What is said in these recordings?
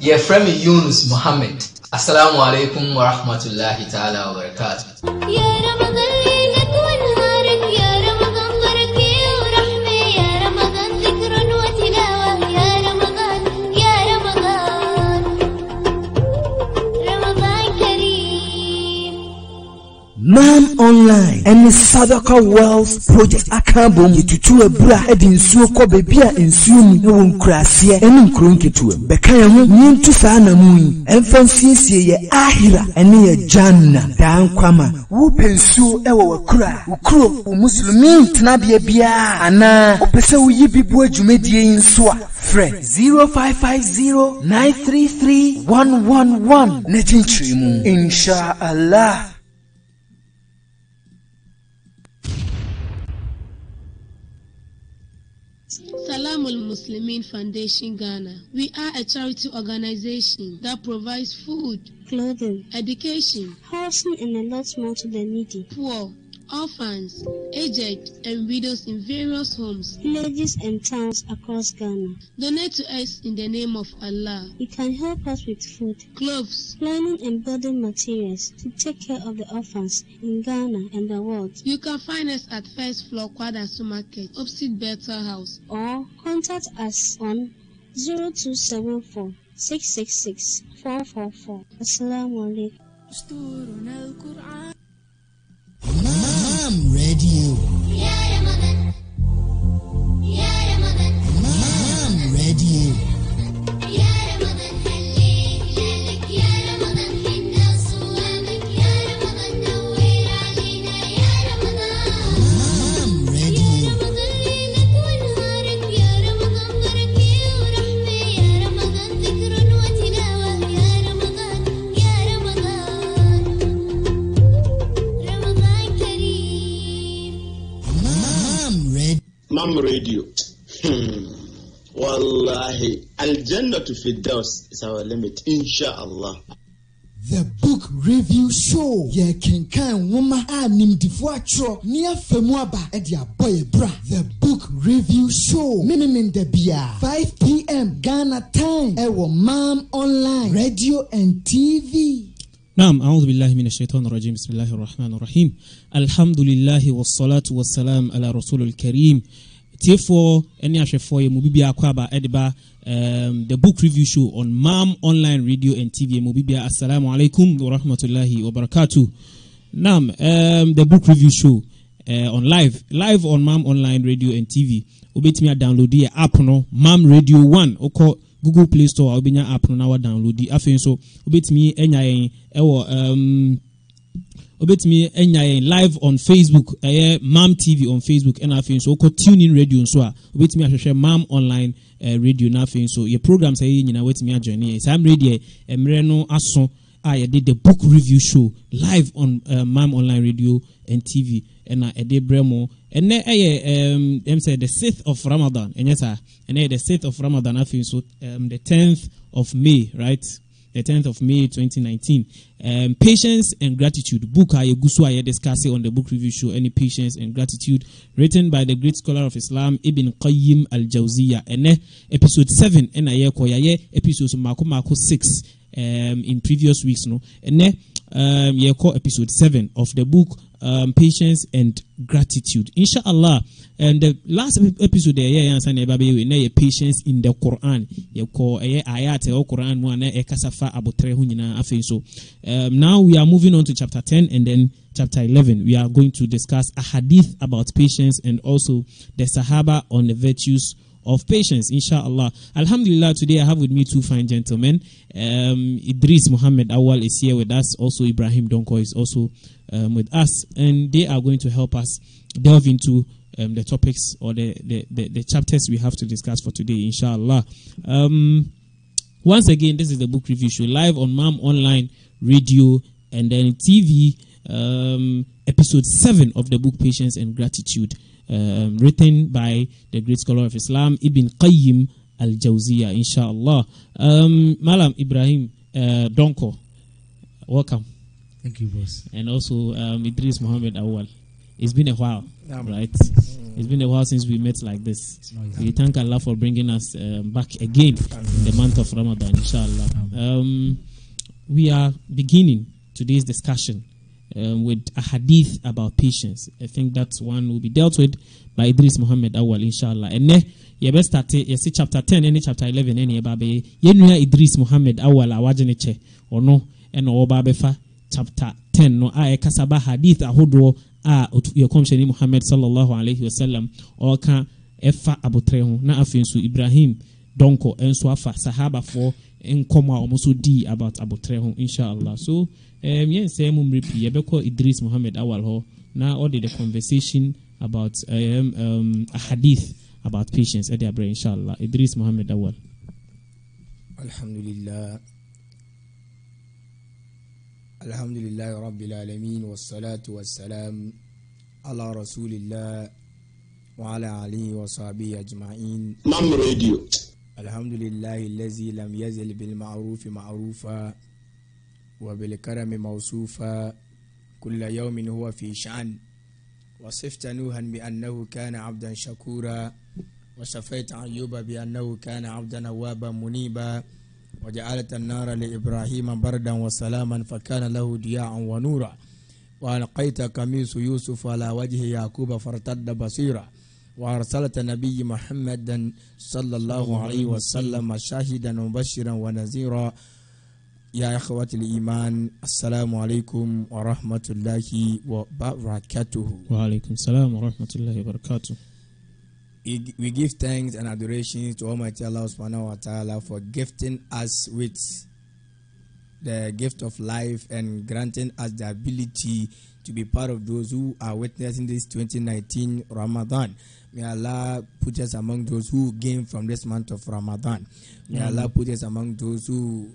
yɛfrɛ me yunus mohammed assalamu alaikum warahmatullahi ta'ala wa man online. Ɛne sadaka wells project. Aka bom yɛtutu abura ɛde nsuo kɔ baabi a nsuo mu. Ɛwɔ nkuraseɛ ɛne nkuro nketewa mu. Bɛka yɛn ho. Nyientu saa namu yi. Ɛmfa nsiesie yɛ ahira. Ɛne yɛ janna daa nkwama. Wopɛ nsuo ɛwɔ w'akura. Wo kuro wo musulumi tenabea biara. Anaa wopɛ sɛ woyi bi boa dwumadie yi nso a frɛ 0550 933 111 na kyinkyiri mu. Inshallah Salam al Muslimin Foundation Ghana. We are a charity organization that provides food, clothing, education, housing, and a lot more to the needy. poor, orphans, aged, and widows in various homes. Villages and towns across Ghana. Donate to us in the name of Allah. You can help us with food, Clothes. planning and building materials to take care of the orphans in Ghana and the world. You can find us at first floor Kwadaso Market, opposite Bethel House. Or contact us on 0274 666 444. Assalamu alaikum. Mam Radio. Ya Ramadan. Ya Mam Radio. Mam Radio. Hmm. Wallahi, Al-Jannah to Firdaus is our limit, inshallah. The Book Review Show. Yɛ kenkan nwoma a nimdifo atwerɛ ne afa mu aba de abɔ bra. The Book Review Show. Mememe da bia 5 p.m. Ghana time ɛwɔ Mam Online Radio and TV. نعم أعوذ بالله من الشيطان الرجيم بسم الله الرحمن الرحيم الحمد لله والصلاة والسلام على رسول الكريم tiefoɔ ne ahwɛfoɔ yɛ mu bibi akɔ aba ɛde ba um, the book review show on mam online radio and tv mu bibi assalamu alaikum wa rahmatullahi wa barakatuh nam um, the book review show uh, on live live on mam online radio and tv wobɛtumi a download yɛ app no mam radio 1 wokɔ google play store a wobɛnya app no na wa download yi. afei nso wobɛtumi anya yɛn ɛwɔ um, wobɛtumi anya yɛn live on facebook. Ɛyɛ mam tv on facebook. Ɛna afei nso wokɔ tuning radio nso a wobɛtumi ahwehwɛ mam online uh, radio. Na afei nso yɛ programs ɛyɛ nyinaa woatumi ajoine yɛ saa mmerɛ deɛ mmerɛ no aso a yɛde the book review show live on uh, mam online radio and tv ɛna ɛde brɛ mu. Ɛnɛ ɛyɛ ɛm sɛ the 6th of ramadan. Ɛnyɛ saa. Ɛnɛ yɛ the 6th of ramadan afei nso um, the 10th of may right? The 10th of May 2019. Um, patience and gratitude. Book a yɛgu so a yɛdiscuss on the book review show. Any patience and gratitude. Written by the great scholar of Islam Ibn Qayyim al-Jawziyya ɛnɛ episode 7 ɛna yɛkɔ yɛayɛ episodes mako mako 6 um, in previous weeks no. Ɛnɛ um, episode 7 of the book um, patience and gratitude. Inshallah and the last episode ɛyɛ yɛn ansa na ɛba bɛyɛ na patience in the quran. Yɛkɔ ɛyɛ ayat ɛwɔ quran mu a na ɛkasa fa abotire ho nyinaa um, now we are moving on to chapter 10 and then chapter 11 we are going to discuss a hadith about patience and also the sahaba on the virtues of patience, inshallah. Alhamdulillah, today I have with me two fine gentlemen. Um, Idris Muhammad Awal is here with us. Also, Ibrahim Donko is also um, with us. And they are going to help us delve into um, the topics or the, the, the, the chapters we have to discuss for today, inshallah. Um, once again, this is the book review show live on MAM Online Radio and then TV, um, episode 7 of the book Patience and Gratitude, um, written by the great scholar of Islam, Ibn Qayyim al Jawziyah, inshallah. Um, Malam Ibrahim uh, Donko, welcome. Thank you, boss. And also um, Idris Muhammad Awal. It's been a while, right? It's been a while since we met like this. We thank Allah for bringing us um, back again in the month of Ramadan, inshallah. Um, we are beginning today's discussion um, with a hadith about patience. I think that's one will be dealt with by Idris Muhammad Awal, inshallah. And then, you best start you see chapter 10 and chapter 11 any babe yenua Idris Muhammad Awal awagene che or no and or babefa chapter 10 no a kasaba hadith ahodoɔ a otu- yɛ kɔmhyɛne Muhammad sallallahu alaihi wasallam ɔka ɛfa abotrɛ ho na afei nso Ibrahim dɔnkɔ nso afa sahabafoɔ nkɔmmɔ a wɔn nso dii about abotire ho inshallah so um, yɛn nsɛm mu mmiri pii yɛbɛkɔ idris mohammed awal hɔ na ɔde the conversation about um, um, ahadith about patience ɛde abrɛ inshallah idris mohammed awal. alhamdulillah. الحمد لله رب العالمين والصلاة والسلام على رسول الله وعلى آله وصحبه أجمعين. Mam radio. الحمد لله الذي لم يزل بالمعروف معروفا وبالكرم موصوفا كل يوم هو في شأن وصفت نوحا بأنه كان عبدا شكورا وشفيت أيوب بأنه كان عبدا أوابا منيبا وجعلت النار لإبراهيم بردا وسلاما فكان له ضياء ونورا وألقيت قميص يوسف على وجه يعقوب فارتد بصيرا وأرسلت نبي محمدا صلى الله عليه وسلم شاهدا مبشرا ونذيرا يا إخوة الإيمان السلام عليكم ورحمة الله وبركاته wa rahmatullahi wa barakatuh We we give thanks and adoration to Almighty Allah subhanahu wa ta'ala for gifting us with the gift of life and granting us the ability to be part of those who are witnessing this 2019 Ramadan. May Allah put us among those who gain from this month of Ramadan. May Allah put us among those who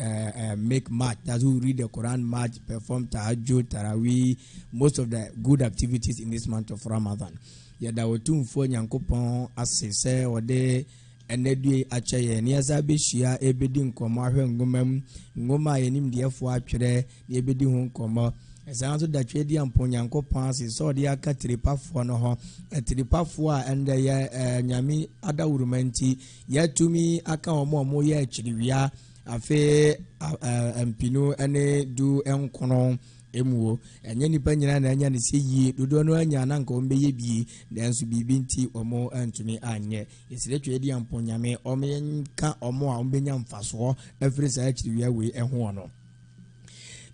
uh, uh, make mat, those who read the Quran mat, perform tahajjud, tarawih, most of the good activities in this month of Ramadan. yɛda wɔtumfoɔ nyankopɔn ase sɛ wɔde ɛnɛ due akyɛ yɛn ne yɛsa bɛhyia ɛbɛdi nkɔmmɔ ahwɛ nwoma mu nwoma a yɛnimdeɛfoɔ atwerɛ ne yɛbɛdi ho nkɔmmɔ ɛsan nso da twɛdi ampo nyankopɔn ase. Sɛ ɔde aka tiripafoɔ no hɔ atiripafoɔ a ɛndɛ yɛ nyame adawuruma nti yɛatumi aka wɔn a wɔyɛ akyiriwia afei a- a- mpinu ne du nkono emu o ɛnyɛ nipa nyinaa na ɛnya ne sɛ yie. Dodoɔ no anya na nka wɔn bɛyɛ bie nanso biribi nti wɔn ntumi anyɛ. Yɛsrɛ twɛ di ampo nyame wɔn nka wɔn a wɔn bɛnya mfasoɔ afiri saa akyiriwia wei ɛho no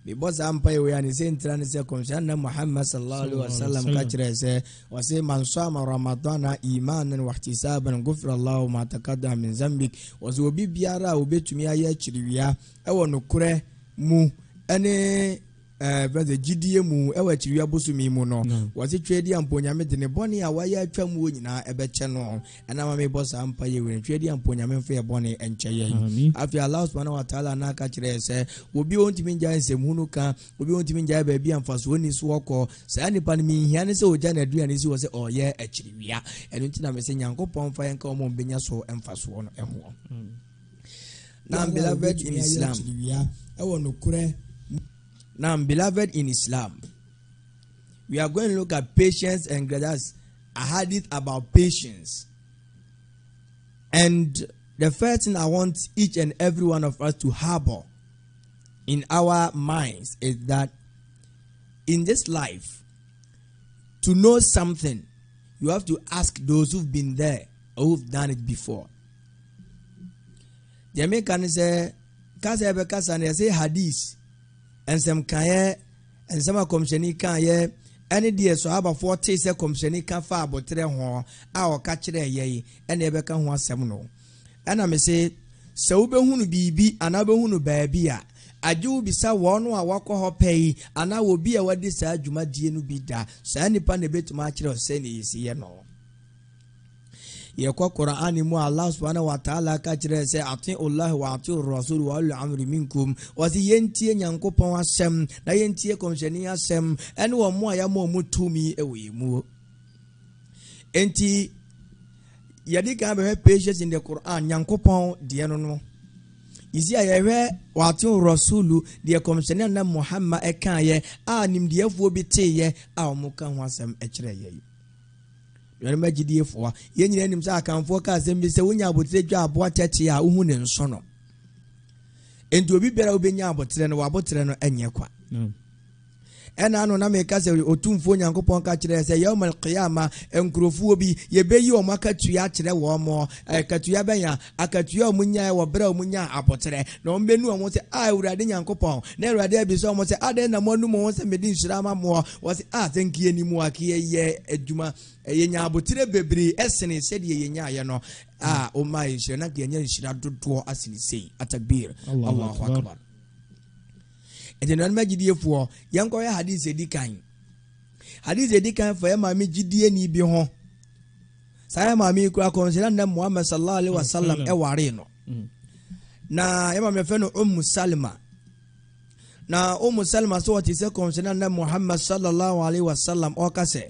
because an pa ye yani se n tira ni se kɔnsi an na muhammad sallallahu alaihi eh? wa sallam ka kyerɛ sɛ wa se man sɔma ramadana imanan wahtisaban gufira allahu ma taqaddama min zambi wa se obi biara a obetumi ayɛ kyiriwia ɛwɔ nokorɛ mu ɛne Eh, brother gyidie mu eh, ɛwɔ akyiri abosomi mu no. Wɔsi twɛ di amponyame de ne bɔnne a wɔayɛ atwa mu nyinaa ɛbɛkyɛ eh, no. Ɛna maame bɔ saa mpa yɛ wɛrɛ twɛ di amponyame fɛ bɔnne ɛnkyɛ yɛ afei allah subhanahu wa ta'ala n'aka kyerɛ sɛ obi o ntumi gya nsɛmuhunu kan obi o ntumi gya baabi a nfasoɔ ni so ɔkɔ saa nipa no mihia ne sɛ ogya na aduane si wɔ sɛ ɔyɛ oh, akyiri wia ɛno nti na mɛ sɛ nyankopɔn fa yɛn ka wɔn benya so mfasoɔ ɛwɔ nokorɛ now beloved in islam we are going to look at patience and that's a hadith about patience. And the first thing I want each and every one of us to harbor in our minds is that in this life, to know something, you have to ask those who've been there or who've done it before. Jamaica sɛ kasa ɛbɛ kasa no yɛsɛ hadith nsɛm kaeɛ nsɛm a kɔmhyɛni kaeɛ ɛne deɛ sɔhabafoɔ tee sɛ kɔmhyɛni ka fa abɔterɛ ho a ɔka kyerɛ yɛ yi ɛna ɛbɛka ho asɛm no. Ɛna me se sɛ wobɛhunu biribi anaa wobɛhunu baabi a agye wo wɔn a wakɔ hɔ pɛ yi anaa obi a wadi saa dwumadie no bi da saa nipa na ebɛtumi akyerɛ wo sɛ ne yɛsi yɛ no. Yɛkɔ qur'an mu allah subhanahu wa ta'ala ka kyerɛ sɛ ate allah wa ate rasul wa ulul amri minkum wɔse yɛntie nyankopɔn asɛm na yɛntie kɔmhyɛni asɛm ɛne wɔn mo a yɛma ɔmo tumi ɛwɔ yɛn mu. Enti yɛde kan bɛhwɛ patience in the quran nyankopɔn deɛ no. No yisi a yɛhwɛ wate rasulu deɛ kɔmhyɛni anam muhammad ɛkaeɛ a nimdeɛfoɔ bi teeɛ a ɔmo ka ho asɛm ɛkyerɛ yɛn nuanom agyidiefoɔ yɛn nyina anim sɛ akamfoɔ ka asɛm bi sɛ wonya abotire dwa aboa tɛte a wohu ne nso no. Enti obi biara wobɛnya abotere no wɔabotere no ɛnyɛ kwa. Naam. Ɛna ano na meka sɛ ɔtumfuo nyankopɔn ka kyerɛ sɛ yawma alqiyama nkurɔfoɔ bi yɛbɛyi ɔmo akatua akyerɛ wɔ mo akatua bɛnya akatua ɔmo nyaɛ wɔ berɛ ɔmo nya abɔterɛ na ɔmo bɛnu ɔmo sɛ a awurade nyankopɔn na awurade abisa ɔmo sɛ adɛn na moanum ho sɛ mede nhyira ama moɔ wɔ se a sɛ nkie ni mu a ke yɛyɛ adwuma yɛnya aboterɛ bebree ɛsene sɛdeɛ yɛnyaeɛ no. A ɔma nhyira na yɛnya nhyira dodoɔ asene sei atakbir. Allahu allahu ɛti nnuane ma gyidiefoɔ yɛn kɔyɛ hadis edi kan. Hadis edi kan fa yɛ maame gyidie ni bi ho. Saa yɛ maame kura kɔnsɛn na muhammed sallallahu alaihi wa sallam mm, mm. ɛware no. Mm. Na yɛ maame fɛ no umu salima na umu salima so wɔte sɛ kɔnsɛn na muhammed sallallahu alaihi wa sallam ɔka sɛ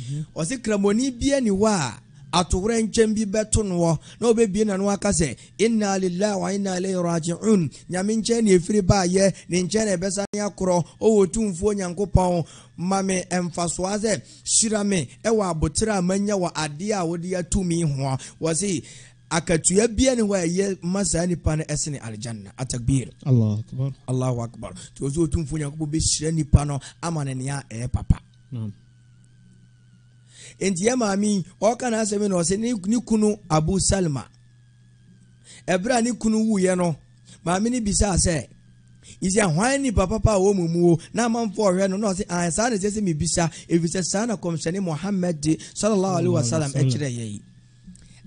mhm. ɔsi kramoni bie ni hɔ atowerɛ nkyɛn bi bɛto no wɔ na ɔbɛbie na no aka sɛ inna lillahi wa inna ilaihi raji'un. Nyame nkyɛn ne ɛfiri baayɛ ne nkyɛn na ɛbɛsa ne akorɔ ɔwɔ tumfuo nyankopɔn. Ma me ɛmfasoa sɛ hyira me ɛwɔ abotere a manya wɔ adeɛ a wode atumi ho wɔ se akatua bia ne hɔ a ɛyɛ ma saa nipa no ɛsene aljanna. Atakbir. Allah akbar. Allahu akbar. Nti ɔsɛ ɔtumfuo nyankopɔn bɛhyira nipa no ama no nea ɛyɛ papa. Nti yɛ maame ɔka n'asɛm yi na ɔsɛ ne ne kunu abu salma. Ɛberɛ a ne kunu wuyɛ no maame no bisaa sɛ isi ahwan nipa papa a wɔ mu mu o? Na amanfoɔ ɔhwɛ no? Na ɔsɛ ah saa na ɛsɛ sɛ mebisa ɛfiri sɛ saa na kɔmhyɛne mohammed de sallallahu alaihi wasallam ɛkyerɛ yɛ yi.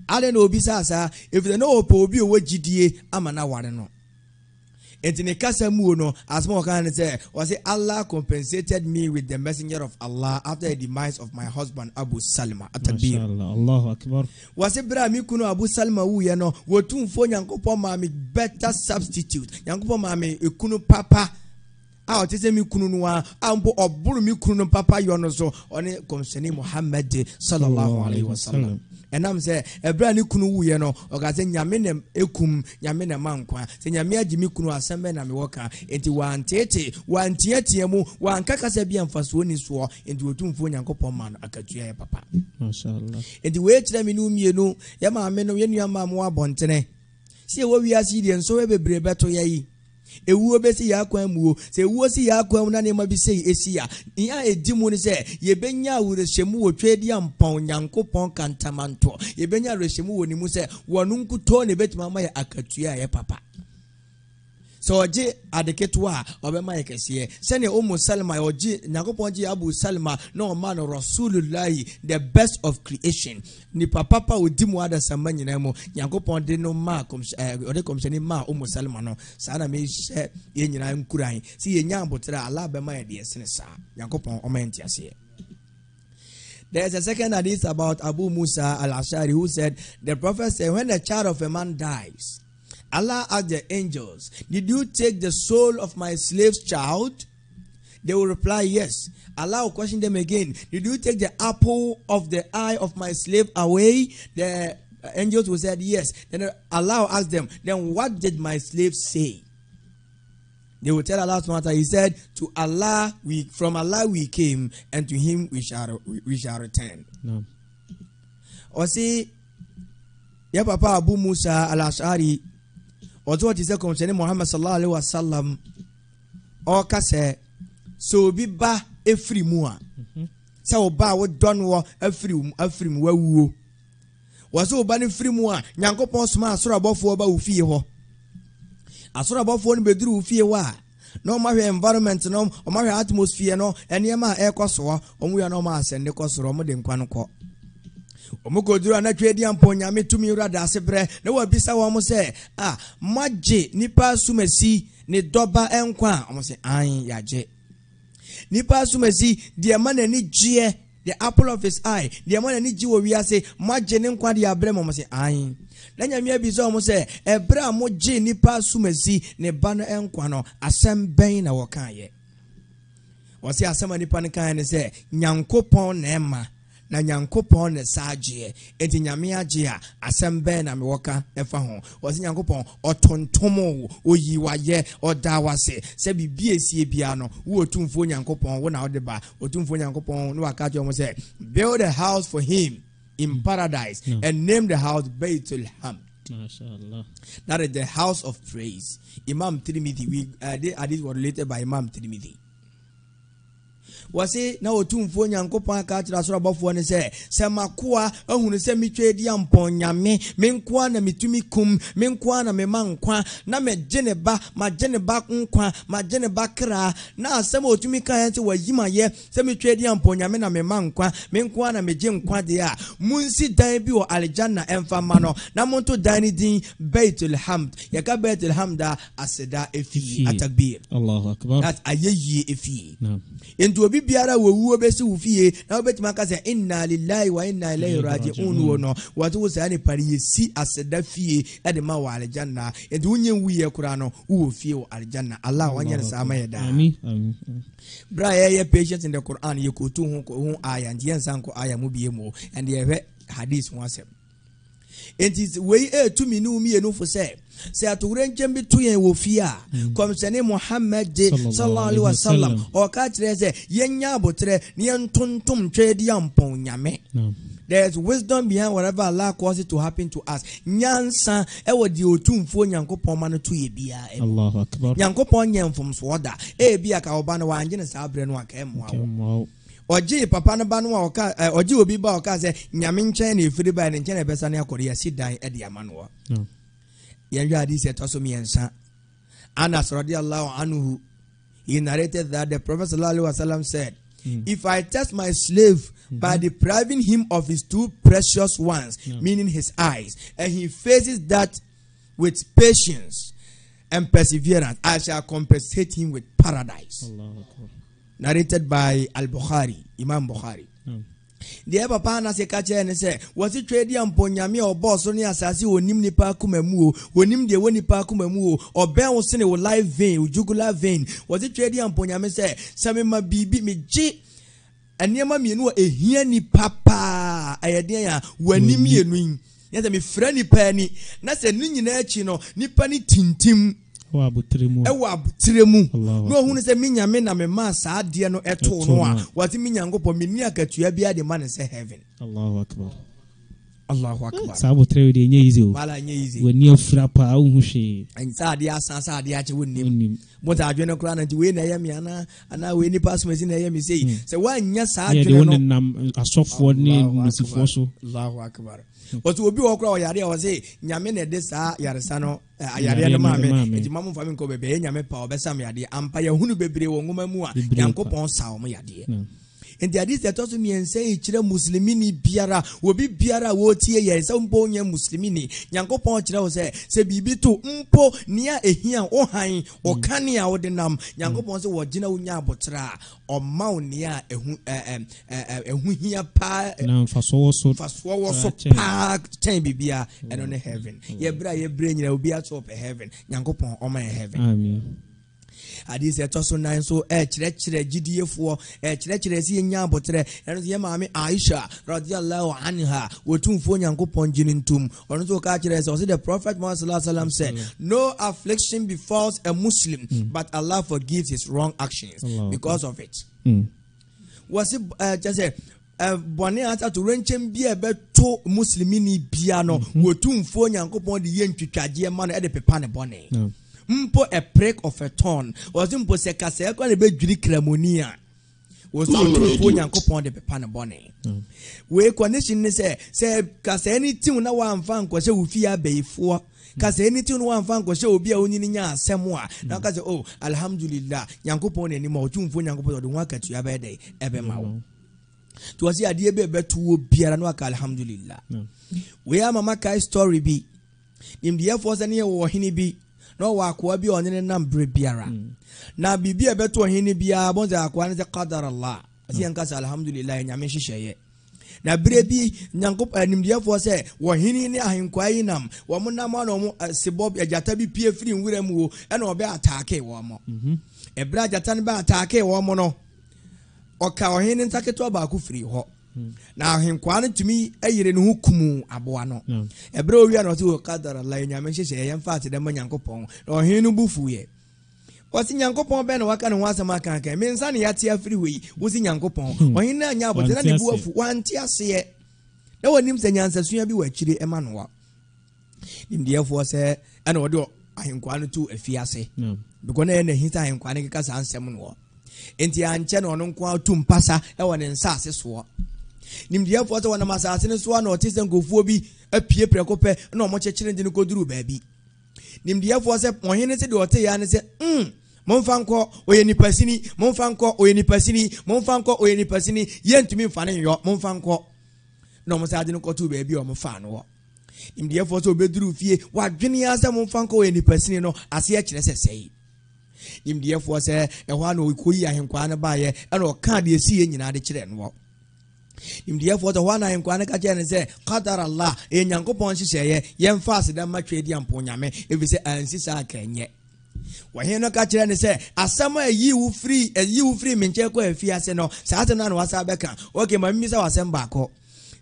Ade na obisaa saa? Ɛfiri sɛ na ɔpɛ obi a ɔwɔ gyidie ama no aware no nti ne kasa mu no asoma ɔka ne sɛ ɔsɛ allah compensated me with the messenger of allah after the demise of my husband abu salma. Atabir Mashallah. allahu akbar. Wɔse berɛ a me kunu abu salma wuyɛ no wɔtumfoɔ nyankopɔn maa me better substitute. Nyankopɔn maa me ekunu papa. A ɔte sɛ me kunu no a a mpo ɔboro me kunu no papa yɔ no so. Ɔne kɔmhyɛne muhammad sallallahu alaihi wasallam ɛnam sɛ ɛberɛ ne kunu wuyɛ no ɔka sɛ nyame na ɛkum nyame na ma nkwa sɛ nyame agye me kunu asɛm bɛ na mewɔ ka enti wanteete wanteatea mu wanka kasa bi a mfasoɔ ni soɔ enti wɔtumfoɔ nyankopɔn ma no akatua yɛ papa. Mashallah. Nti wei kyerɛ me no mmienu yɛ maame no yɛnnua ma mo abɔntene sɛ ɛwɔ wiase yi deɛ nsɔwɛ bebree bɛto yɛ yi ewuo bɛsi yɛ akwan mu o sɛ ewuo si yɛ akwan mu na nneɛma bi sɛ esi a nea edi mu ni sɛ yɛbɛnya awurahyɛmu wɔ twɛdi ampɔn nyankopɔn kantamantoɔ yɛbɛnya awurahyɛmu wɔ ne mu sɛ wɔn nkutɔ na ebɛtumi ama yɛ akatua a ɛyɛ papa sɛ ɔgye ade ketewa a ɔbɛma yɛ kɛseɛ ɔmu salma ɔgye nyankopɔn gye abu salma na ɔma no the best of creation. Nipa papa a ɔdi mu adasamma nyinaa mu nyankopɔn de no maa ɔde eh, kɔmhyɛne maa ɔmu salma no saa na mehyɛ yɛn nyinaa nkuran sɛ yɛnya abotere a ala bɛma yɛ deɛ sene saa. Nyankopɔn nteaseɛ There's a second hadith about Abu Musa al Ashari who said, The Prophet said, When the child of a man dies, Allah asked the angels, Did you take the soul of my slave's child? They will reply, Yes. Allah will question them again, Did you take the apple of the eye of my slave away? The angels will say, Yes. Then Allah will ask them, Then what did my slave say? They will tell Allah subhanahu wa ta'ala, He said, To Allah we from Allah we came, and to him we shall we, shall return. Naam. ɔse yɛ papa abu musa al-ashari ɔte ɔte sɛ kɔmhyɛne muhammad sallallahu alaihi wasallam ɔka sɛ sɛ obi ba ɛfiri mu a sɛ ɔba a wodɔ no wɔ afiri mu afiri mu wawuo wɔ sɛ ɔba no firi mu a nyankopɔn soma asoro abɔfoɔ ba wo fie hɔ asoro abɔfoɔ no bɛduru wo fie a na ɔmahwɛ environment no ɔmahwɛ atmosphere no ɛnneɛma a ɛrekɔ soɔ ɔmo yɛ na ɔma asɛnde kɔ soro ɔmo de nkwa no kɔ ɔmo kɔduru a na twɛ di ampɔ nyame tumi wura da ase brɛ. Na wabisa wɔn sɛ a moagye nipa asumasi ne dɔba nkwa a? Ɔmo sɛ an yagye. Nipa asumasi deɛ ma n'ani gyeɛ the apple of his eye deɛ ma n'ani gye wɔ wiase moagye ne nkwa deɛ abrɛ ma. Ɔmo sɛ an na nyame abisa ɔmo sɛ ɛbrɛ a mogye nipa asumasi ne ba no nkwa no asɛm bɛn na wɔkaeɛ? Wɔsɛ asɛm a nipa no kaeɛ ne sɛ nyankopɔn na ɛma na nyankopɔn ne saa agyeɛ enti nyame agye a asɛm bɛn na mewɔ ka ɛfa ho wɔsɛ nyankopɔn ɔtontom wo ɔyi wayɛ ɔda wase sɛ biribi esie biara no wo ɔtumfuo nyankopɔn wo na wode ba ɔtumfuo nyankopɔn ne waka kyerɛ mo sɛ build a house for him in paradise No. and name the house Baitul Hamd. That is the house of praise. Imam Tirmidhi, we uh, they hadith were related by Imam Tirmidhi. Wɔse na ɔtumfuo nyankopɔn aka akyerɛ asoro abɔfoɔ no sɛ sɛ makoa ahunu sɛ metwa adi ampɔn nyame me nkoa na metumi kum me nkoa na mema nkwa na megye ne ba magye ne ba nkwa magye ne ba kra na asɛm a ɔtumi kaɛ sɛ wayi mayɛ sɛ metwa adi ampɔn nyame na mema nkwa me nkoa na megye nkwa deɛ a monsi dan bi wɔ aljanna ɛmfa ma no na monto dan no din baitul hamd. Yɛka baitul hamd a aseda ɛfie atakbir. That ayɛyie ɛfie Naam. nti obi biara wɔwuo bɛsi wo fie na wobɛtumi aka sɛ inna lillahi wa inna ilaihi rajiun wɔ no. Wɔte wo saa nipa no yɛsi aseda fie ɛde ma wɔ aljanna. Nti wonyɛ wuyɛ koraa no wowɔ fie wɔ aljanna. Allah wanyɛ no saa ma yɛ daa. Berɛ a yɛyɛ patient in the quran yɛkɔtu ho ho aya nti yɛnsa nkɔ aya mu bie mu ɛnde yɛhwɛ hadis ho asɛm. Enti wei ɛtumi ne wo mmienu fo sɛ sɛ atowerɛ nkyɛn bi to yɛn wɔ fie a kɔmhyɛne mohammed de Sallallahu alaihi wasallam ɔka kyerɛ sɛ yɛnya abotrɛ na yɛntontom twɛdi ampɔn nyame Naam. There's wisdom behind whatever Allah causes to happen to us. Nyansa ɛwɔ deɛ otumfuo nyankopɔn ma no to yɛ biara ɛmu. Nyankopɔn nyɛ mfomsoɔ da ebi aka ɔba no wangye ne saa berɛ no aka ɛmmoa wo Wow. ɔgye papa no ba no a ɔka ɔgye obi ba a ɔka sɛ nyame nkyɛn na ɛfiri ba ne nkyɛn na ɛbɛsa ne akɔre yɛsi dan de ama noɔ Naam. Yɛnhwɛ sɛ ɛtɔ so mmiɛnsa. Anas radiallahu anhu he narrated that the prophet sallallahu alaihi wasallam said hmm. if i test my slave hmm. by depriving him of his two precious ones hmm. meaning his eyes and he faces that with patience and perseverance i shall compensate him with paradise. Narrated by al-bukhari imam bukhari. Deɛ papa anase ka kyerɛ ne sɛ wɔse twa di ampɔ nyame a ɔbɔɔ so ne asase wɔnim nipa akoma mu o wɔnim deɛ wɔ nipa akoma mu o ɔbɛn wo sene wo live vein wo jugular vein. Wɔse twa di ampɔ nyame sɛ sɛ mema biribi megye nneɛma mmienu a ɛhia nipa paa. Ɛyɛ deɛn a? W'ani. mmienu yi. Yɛ sɛ mefrɛ nipa ani na sɛ ne nyinaa akyi no nipa ne tintim wɔ abotire ɛwɔ abotire mu na ohun sɛ mi nyame na mi maa saa adeɛ no ɛto no a wɔte mi nyankopɔ mi ni akatua bi adi ma ne sɛ heaven. Allahu akbar. Allahu akbar. De nye easy o. Wala nye easy. W'ani afura paa ohun. Nsa adeɛ asan sa adeɛ akyɛ wo nim. Mota adwene no koraa na nti wei na mi ana ana wei nipa asomasi na ɛyɛ mi sei. Hmm. Sɛ w'anya saa adwene no. Yɛ de wɔn nenam asɔfoɔ ne musifoɔ so wɔsi obi wɔ kura ɔyare a wɔsi nyame na ɛde saa yaresa no eh, ayareɛ no maame. nti mamu nfa mi nkɔ bɛbɛ ɛyɛ nyame pa ɔbɛsam yadeɛ ampa yɛhunu bebree wɔ nwoma mu a yankopɔn sa wɔn yadeɛ nti ade sɛ ɛtɔ so mmiɛnsa yi kyerɛ muslimini biara. Obi biara a wɔtie yɛ sɛ mpo nyɛ muslimini nyankopɔn kyerɛ wo sɛ sɛ biribi to mpo nea ɛhia wo han ɔkane a wode nam nyankopɔn sɛ wɔgyina wo nya abotrɛ a ɔma wo nea ɛho ɛ- ɛ- ɛ- ɛ- ɛho hia paa Na mfasoɔ wɔ so. mfasoɔ wɔ so paa kyɛn biribia ɛno ne heaven. Yɛberɛ a yɛberɛ nyina obi ato ɔpɛ heaven. Nyankopɔn ɔma yɛ heaven. Amin. Adeɛ sɛ ɛtɔ so nan so eh, ɛkyerɛkyerɛ gyidiefoɔ ɛkyerɛkyerɛ eh, sɛ yɛnya abotrɛ ɛno nso yɛ maame aisha radiallahu anha wɔtumfuo nyankopɔn gye no ntom ɔno nso wɔka kyerɛ sɛ ɔsɛ the prophet muhammad sallallahu alaihi wasallam said mm-hmm. no affliction befalls a muslim mm. but allah forgives his wrong actions Allah because of it. Mm. wɔse eh, kyɛ sɛ eh, bɔne asa to renkyɛm bi a ɛbɛto muslimini bia no mm-hmm. wɔtumfuo nyankopɔn de yɛ ntwitwagyeɛ ma no ɛde pepa ne bɔne. mpo a break of a ton wɔsi mpo sɛ kasa ɛkɔ na ebedwiri kramoni a wɔsi atumfo mm. mm. nyankopɔn de pepa ne bɔne. Wei condition ne sɛ sɛ kasa ɛni tiw na wɔamfa nkɔhyɛ wofi abɛyifoɔ kasa ɛni tiw na wɔamfa nkɔhyɛ obi a onyini nya asɛm a na kasa oh Alhamdulillah nyankopɔn na anim a ɔtumfo nyankopɔn ɔde ho akatua bɛyɛ dɛ ɛbɛma wo. Tí wọ́n sẹ́ adé bẹ́ẹ̀ bẹ́ẹ̀ tu wo biara ní wa ka alihamudulilayi mm. wòye ama maka story bi. Nimdiyɛfoɔ sɛ ne yɛ wɔ ɔhene bi na ɔwɔ akoa bi a ɔne ne nam berɛ biara. Na biribi a ɛbɛto ɔhene biara bɔn sɛ akoa no sɛ qadar allah ɛsɛ yɛnka sɛ alhamdulillah nyame nhyehyɛeɛ na berɛ bi nyankopɔn nimdeɛfoɔ sɛ wɔhene ne ahenkwaa yi nam. Wɔn nam ana wɔn sebɔ agyata bi pie firi nwura mu o ɛna ɔbɛ ataake wɔn mo. Ɛberɛ agyata no bɛ ataake wɔn mo no ɔka ɔhene nsa ketewa baako firi hɔ na ahenkwaa no tumi ayere ne ho kumu aboa no. Ɛberɛ owia na ɔsɛ wɔ kadara la nyame nhyehyɛ yɛmfa ate dɛ ma nyankopɔn. Na ɔhene no bu fuiɛ ɔse nyankopɔn bɛn na waka ne ho asɛm akankan me nsa ne yɛate afiri hɔ yi wosi nyankopɔn. Ɔhene no anyɛ abɔte na ne bu afu wante aseɛ. Na wɔnim sɛ nyansasua bi wɔ akyire ɛma noa nimdeɛfoɔ sɛ ɛna wɔde ahenkwaa no to afiase No. because na ɛyɛ n'ahi sɛ ahenkwaa no keka saa nsɛm no wɔ. Nti ankyɛ na ɔno nko ara to mpasa ɛwɔ ne nsaase soɔ nimdeɛfoɔ sɛ wɔnam asase no soa na ɔte sɛ nkurɔfoɔ bi apue prɛko pɛ na ɔmɔkyekyere de no kɔduru baabi. Nimdeɛfoɔ sɛ ɔhene sɛ deɛ ɔte yɛa ne sɛ mm, momfa nkɔ ɔyɛ nipasini momfa nkɔ ɔyɛ nipasini momfa nkɔ ɔyɛ nipasini yɛntumi mfa ne nyɔ momfa nkɔ. Na ɔmo sɛ ade no kɔtoo baabi a ɔmo faa no wɔ. Nimdeɛfoɔ sɛ ɔbɛduru fie wadwene a sɛ momfa nkɔ ɔyɛ nipasini no aseɛ kyerɛ sɛ sɛi nimdeɛfoɔ sɛ ɛhɔ a na ɔkɔyi ahenkwaa no baeɛ ɛna ɔkaa deɛ ɛsiiɛ nyinaa de kyerɛ no wɔ nimdeɛfoɔ sɛ hɔ a na ahenkwaa no ka kyerɛ no sɛ qadar allah ɛyɛ nyankopɔn nhyehyɛeɛ yɛmfa aseda ma twɛ di ampo nyame ɛfiri sɛ ansi saa ka nyɛ wɔhene no ka kyerɛ ne sɛ asɛm a ɛyi wo firi ɛyi wo firi me nkyɛn kɔ afiase no saa asɛm no a na wasa bɛka ok ma mimi sɛ wasɛm baakɔ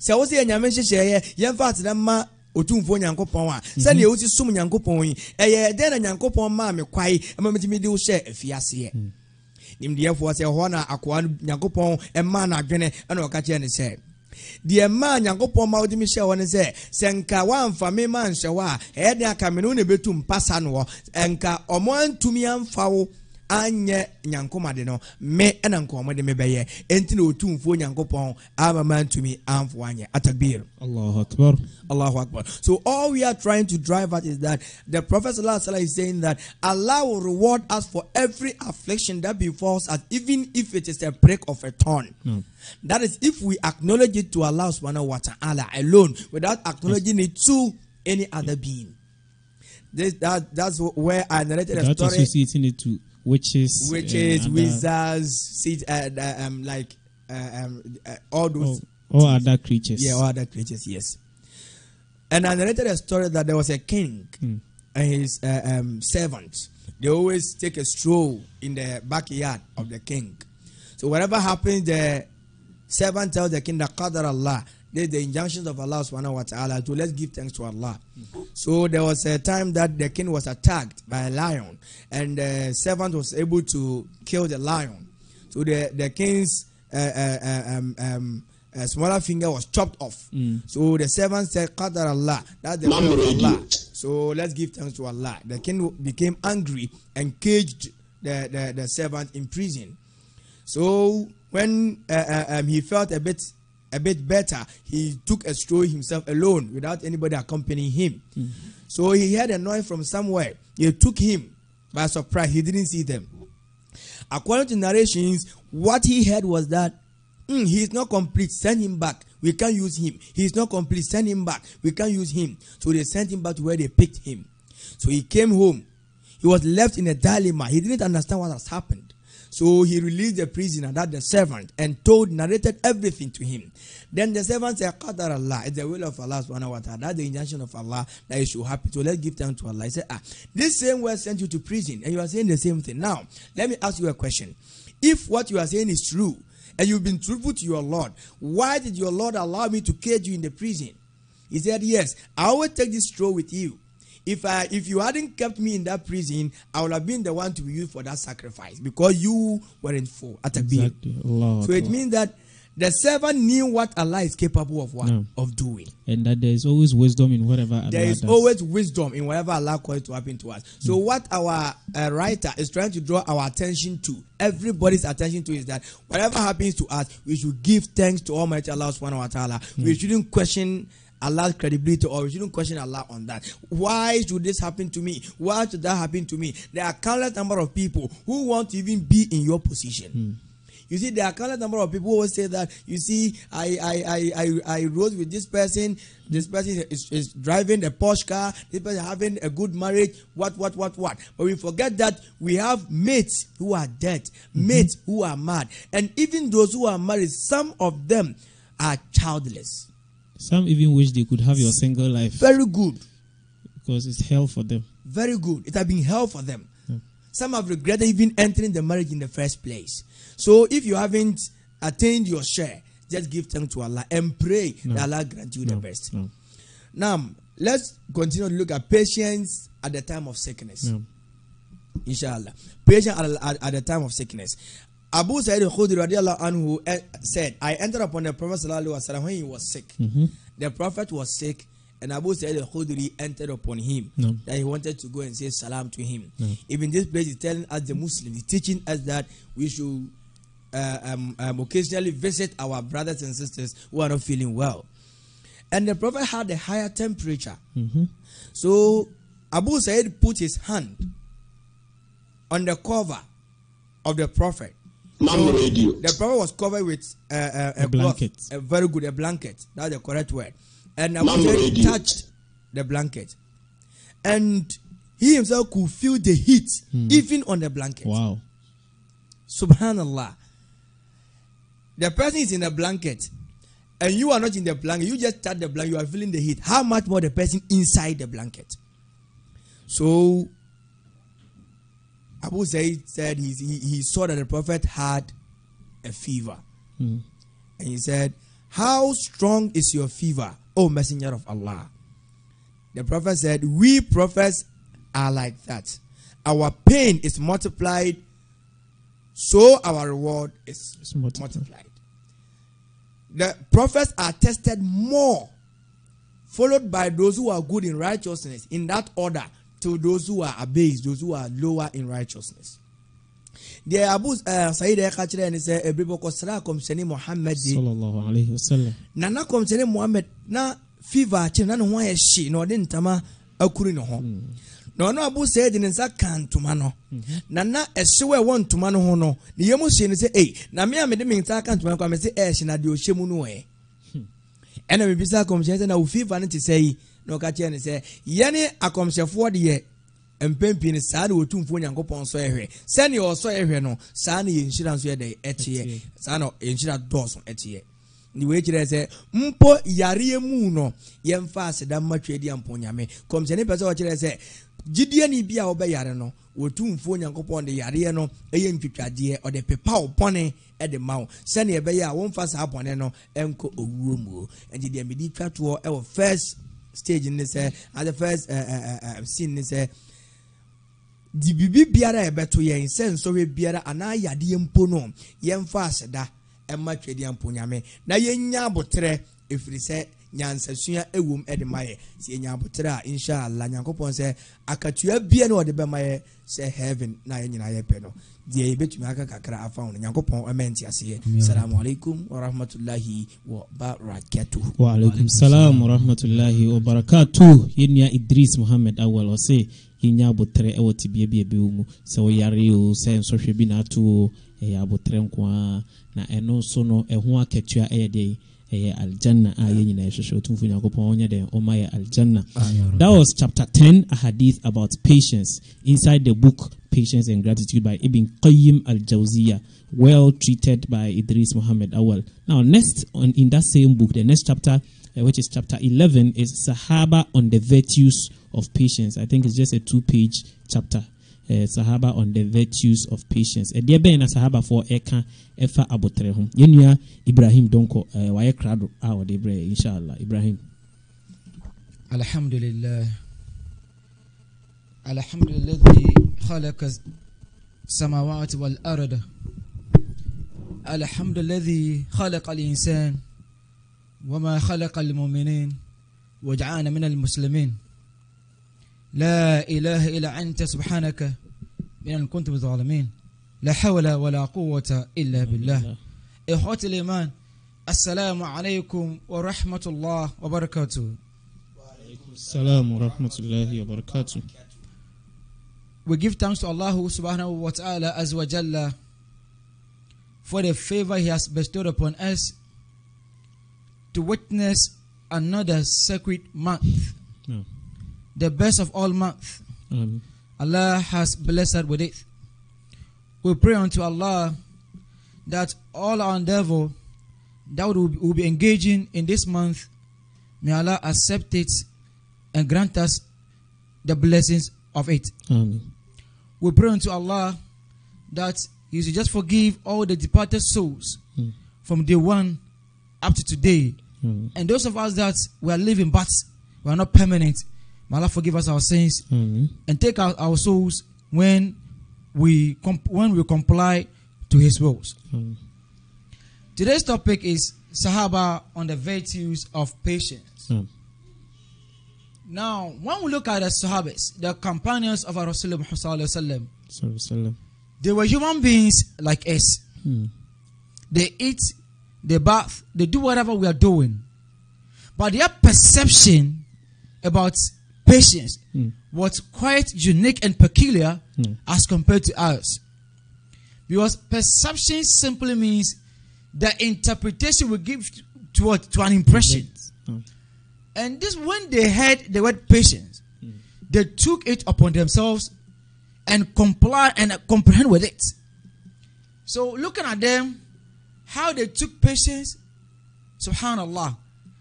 sɛ wo sɛ yɛ nyame nhyehyɛeɛ yɛmfa aseda ma otumfuo nyankopɔn a sɛdeɛ wosi som nyankopɔn yi ɛyɛ dɛn na nyankopɔn maa me kwae ɛma metumi de wo hyɛ afiaseɛ nimdeɛfoɔ sɛ ɛhɔ na akoa nyankopɔn ɛmaa no adwene ɛna ɔka kyerɛ ne sɛ deɛ maa nyankopɔn ma wode me hyɛ hɔ ne sɛ sɛ nka woamfa me ma nhyɛ hɔ a ɛyɛ den aka me ne wo na ɛbɛtu mpasa no hɔ ɛnka ɔmo antumi amfa wo anyɛ nyankomade no me ɛna de me bɛyɛ ɛnti na ɔtumfuo nyankopɔn ama ma ntumi amfo anyɛ atakbir Allahu Akbar. Allahu Akbar. So all we are trying to drive at is that the Prophet Sallallahu is saying that Allah will reward us for every affliction that befalls us, even if it is a break of a thorn. No. That is if we acknowledge it to Allah subhanahu wa ta'ala alone without acknowledging it to any other being. This that that's where I narrated a Without story associating it to witches. which uh, wizards, see, uh, uh, um, like uh, um, uh, all those Or, or other creatures. yeah, all other creatures, yes. And I narrated a story that there was a king Hmm. and his uh, um, servants. They always take a stroll in the backyard of the king. So whatever happens, the servant tells the king that Qadar Allah. There's the injunctions of Allah subhanahu wa ta'ala to let's give thanks to Allah. So there was a time that the king was attacked by a lion, and the servant was able to kill the lion. So the, the king's uh, uh, uh, um, um, uh, smaller finger was chopped off. So the servant said, Qadar Allah. That's the Man will of ready. Allah. So let's give thanks to Allah. The king became angry and caged the, the, the servant in prison. So when uh, uh, um, he felt a bit a bit better, he took a stroll himself alone without anybody accompanying him. So he heard a noise from somewhere. It took him by surprise. He didn't see them. According to narrations, what he heard was that "Hmm, he is not complete. Send him back. We can't use him. He is not complete. Send him back. We can't use him. So they sent him back to where they picked him. So he came home. He was left in a dilemma. He didn't understand what has happened. So he released the prisoner, that the servant, and told, narrated everything to him. Then the servant said, Qadar Allah, it's the will of Allah subhanahu wa ta'ala. That's the injunction of Allah that it should happen. So let's give thanks to Allah. He said, Ah, this same word sent you to prison, and you are saying the same thing. Now, let me ask you a question. If what you are saying is true, and you've been truthful to your Lord, why did your Lord allow me to cage you in the prison? He said, Yes, I will take this stroll with you. If I if you hadn't kept me in that prison, I would have been the one to be used for that sacrifice because you weren't for at a. Exactly. Allah So it means that the servant knew what Allah is capable of what No. of doing. and that there is always wisdom in whatever Allah There is does. always wisdom in whatever Allah calls to happen to us. So what our uh, writer is trying to draw our attention to, everybody's attention to, is that whatever happens to us, we should give thanks to Almighty Allah Subhanahu wa Taala. We shouldn't question Allah's credibility or we shouldn't question Allah on that. Why should this happen to me? Why should that happen to me? There are countless number of people who want to even be in your position. Hmm. You see, there are countless number of people who will say that. You see, I I I I, I rode with this person. This person is, is driving a Porsche car. This person having a good marriage. What what what what? But we forget that we have mates who are dead, mm-hmm. mates who are mad, and even those who are married, some of them are childless. Some even wish they could have your single life Very good, because it's hell for them. very good. It has been hell for them. Some have regretted even entering the marriage in the first place. So if you haven't attained your share, just give thanks to Allah and pray No. that Allah grant you the best. no, Now, let's continue to look at patience at the time of sickness. no. Inshallah. Patience at, at, at the time of sickness. Abu Sa'id al-Khudri radiallahu anhu eh, said, I entered upon the Prophet sallallahu alaihi wasallam when he was sick. Mhm. The Prophet was sick, and Abu Sa'id al-Khudri entered upon him No. that he wanted to go and say salam to him. No. Even this place is telling us the Muslims, he's teaching us that we should uh, um, um, occasionally visit our brothers and sisters who are not feeling well. And the Prophet had a higher temperature. Mhm. So Abu Sa'id put his hand on the cover of the Prophet. Mam So, radio. The Prophet was covered with uh, uh, a, A blanket. cloth, a very good a blanket. That's the correct word. And Abu Mam touched the blanket, and he himself could feel the heat even on the blanket. Wow. Subhanallah. The person is in the blanket, and you are not in the blanket. You just touch the blanket. You are feeling the heat. How much more the person inside the blanket? So, Abu Sa'id said he, he, he saw that the prophet had a fever, Mm. and he said, "How strong is your fever, O Messenger of Allah?" The prophet said, "We prophets are like that. Our pain is multiplied." so our reward is It's multiplied. multiplied. The prophets are tested more, followed by those who are good in righteousness, in that order, to those who are abased, those who are lower in righteousness. deɛ abu uh, sayi deɛ ɛka kyerɛ ne sɛ ebiri bɔ kɔsra kɔmsɛni alaihi wasallam. na na kɔmsɛni muhammed na fever akyere na ne ho ayɛ hye na ɔde ntama akuru ne ho. Na ɔno abu de ne nsa ka ntoma no. Na na ɛhyew a ɛwɔ ntoma no ho no. Ne yɛm hyɛ no sɛ ei na me a mede me nsa ka ntoma no kɔ a mese ɛɛhye na deɛ ɔhyɛ mu no ɛ ɛna mebisa akɔmhyɛ sɛ na wo fever no te sɛ yi na ɔka kyerɛ ne sɛ yɛne akɔmhyɛfoɔ deɛ mpɛmpii no saa na wɔtumfuo nyankopɔn sɔ ɛhwɛ sɛneɛ ɔsɔ ɛhwɛ no saa na yɛnhyira nso yɛdɛ ɛteɛ. Saa na yɛnhyira dɔɔso ɛteɛ. Ne wei kyerɛ sɛ mpo yareɛ mu no yɛmfa aseda mma twadi amponyame kɔmhyɛne pɛ sɛ ɔkyerɛ sɛ gyidieni bi a wɔbɛyare no wɔtumfuo nyankopɔn de yareɛ no ɛyɛ ntwitwadeɛ. Ɔde pepa wo bɔne ma wo. Sɛneɛ ɛbɛyɛ a wɔmfa saa bɔne no ɛnkɔ owuo mu o. Ɛnti deɛ mede twa toɔ ɛwɔ first stage ne sɛ ade first uh, uh, uh, scene ne sɛ di biribi biara a ɛbɛto yɛn sɛ nsɔhwɛ biara anaa yadeɛ mpo no yɛmfa aseda ɛma twɛdeɛ mpo nyame. Na yɛnya abotrɛ ɛfiri sɛ nyansasua ɛwom ɛde ma yɛ. Sɛ yɛnya abotrɛ a inshallah nyankopɔn sɛ akatua bia ne ɔde bɛma yɛ sɛ heaven na yɛ nyinaa yɛpɛ no. Deɛ yɛbɛtumi aka kakra afa ho no. Nyankopɔn ɛma ntiaseɛ salamu alaikum warahmatullahi wabarakatuh wa alaikum salam wa rahmatullahi wa barakatuh. Yɛnua idris muhammad awal ɔse yɛnya abotrɛ ɛwɔ tebea bi ɛbɛwɔ mu. Sɛ woyare o sɛ nsɔhwɛ bi naato o ɛyɛ abotrɛ nko a na ɛno nso no ɛho akatua ɛyɛ deɛ ɛyɛ aljanna a yɛn nyinaa ɛhwehwɛ otumfo nyankopɔn ɔnyɛ dɛn ɔma yɛ aljanna that was chapter 10 a hadith about patience. Inside the book patience and gratitude by ibn qayyim al-jawziyah. Well treated by idris muhammad awal. Now next on in that same book the next chapter uh, which is chapter 11 is sahaba on the virtues of patience. I think it's just a two page chapter sahaba on the virtues of patience ɛdeɛ bɛn na sahaba for ɛka ɛfa abotrɛ ho yɛnua ibrahim donko uh, wayɛ krado a ɔde brɛ inshallah ibrahim الحمد لله الحمد الذي خلق السماوات والأرض الحمد الذي خلق الإنسان وما خلق المؤمنين وجعلنا من المسلمين لا إله إلا أنت سبحانك من أن كنت بالظالمين لا حول ولا قوة إلا بالله إخوة الإيمان السلام عليكم ورحمة الله وبركاته salam wa rahmatullahi wa barakatuh We give thanks to Allah subhanahu wa ta'ala as wa jalla for the favor He has bestowed upon us to witness another sacred month, Yeah. the best of all months. um, Allah has blessed us with it. We pray unto Allah that all our endeavor that we will be engaging in this month, may Allah accept it and grant us the blessings of it. amen We pray unto Allah that He should just forgive all the departed souls Mm. from day one up to today. Mm. And those of us that we are living but we are not permanent, may Allah forgive us our sins amen and take out our souls when we comp- when we comply to his wills. Mm. Today's topic is Sahaba on the virtues of patience. Mm. Now, when we look at the Sahabas, the companions of our Rasulullah Muhammad sallallahu alaihi wasallam, Sallallahu alaihi wasallam. they were human beings like us. Mm. They eat, they bath, they do whatever we are doing. But their perception about patience Mm. was quite unique and peculiar Mm. as compared to ours. Because perception simply means the interpretation we give to what? To an impression. Mm. And this, when they heard the word patience, they took it upon themselves and comply and comprehend with it. So, looking at them, how they took patience, subhanallah,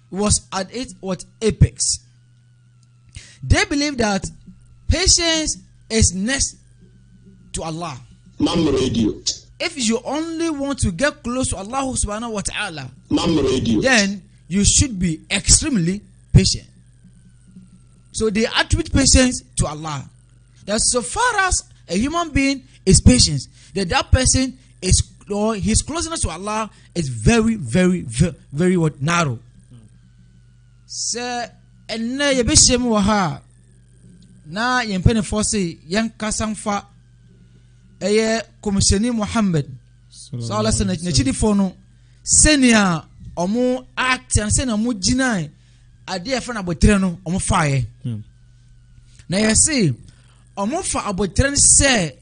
was at its what apex. They believe that patience is next to Allah. Radio. If you only want to get close to Allah subhanahu wa ta'ala, radio. then you should be extremely patient. So they attribute patience to Allah. That so far as a human being is patient, that that person is or his closeness to Allah is very, very, very, very what narrow. Sɛ ɛnɛ yɛbɛhyia mu wɔ ha a, na yɛn mpanimfoɔ se yɛnkasa mfa ɛyɛ kɔmhyɛni Muhammad sɔɔla sɛ n'akyidifoɔ no sɛnea ɔmo act and sɛnea ɔmo gyina adeɛ yɛfrɛ no abɔtire no ɔmo faeɛ na yɛse ɔmo fa abɔtire no sɛ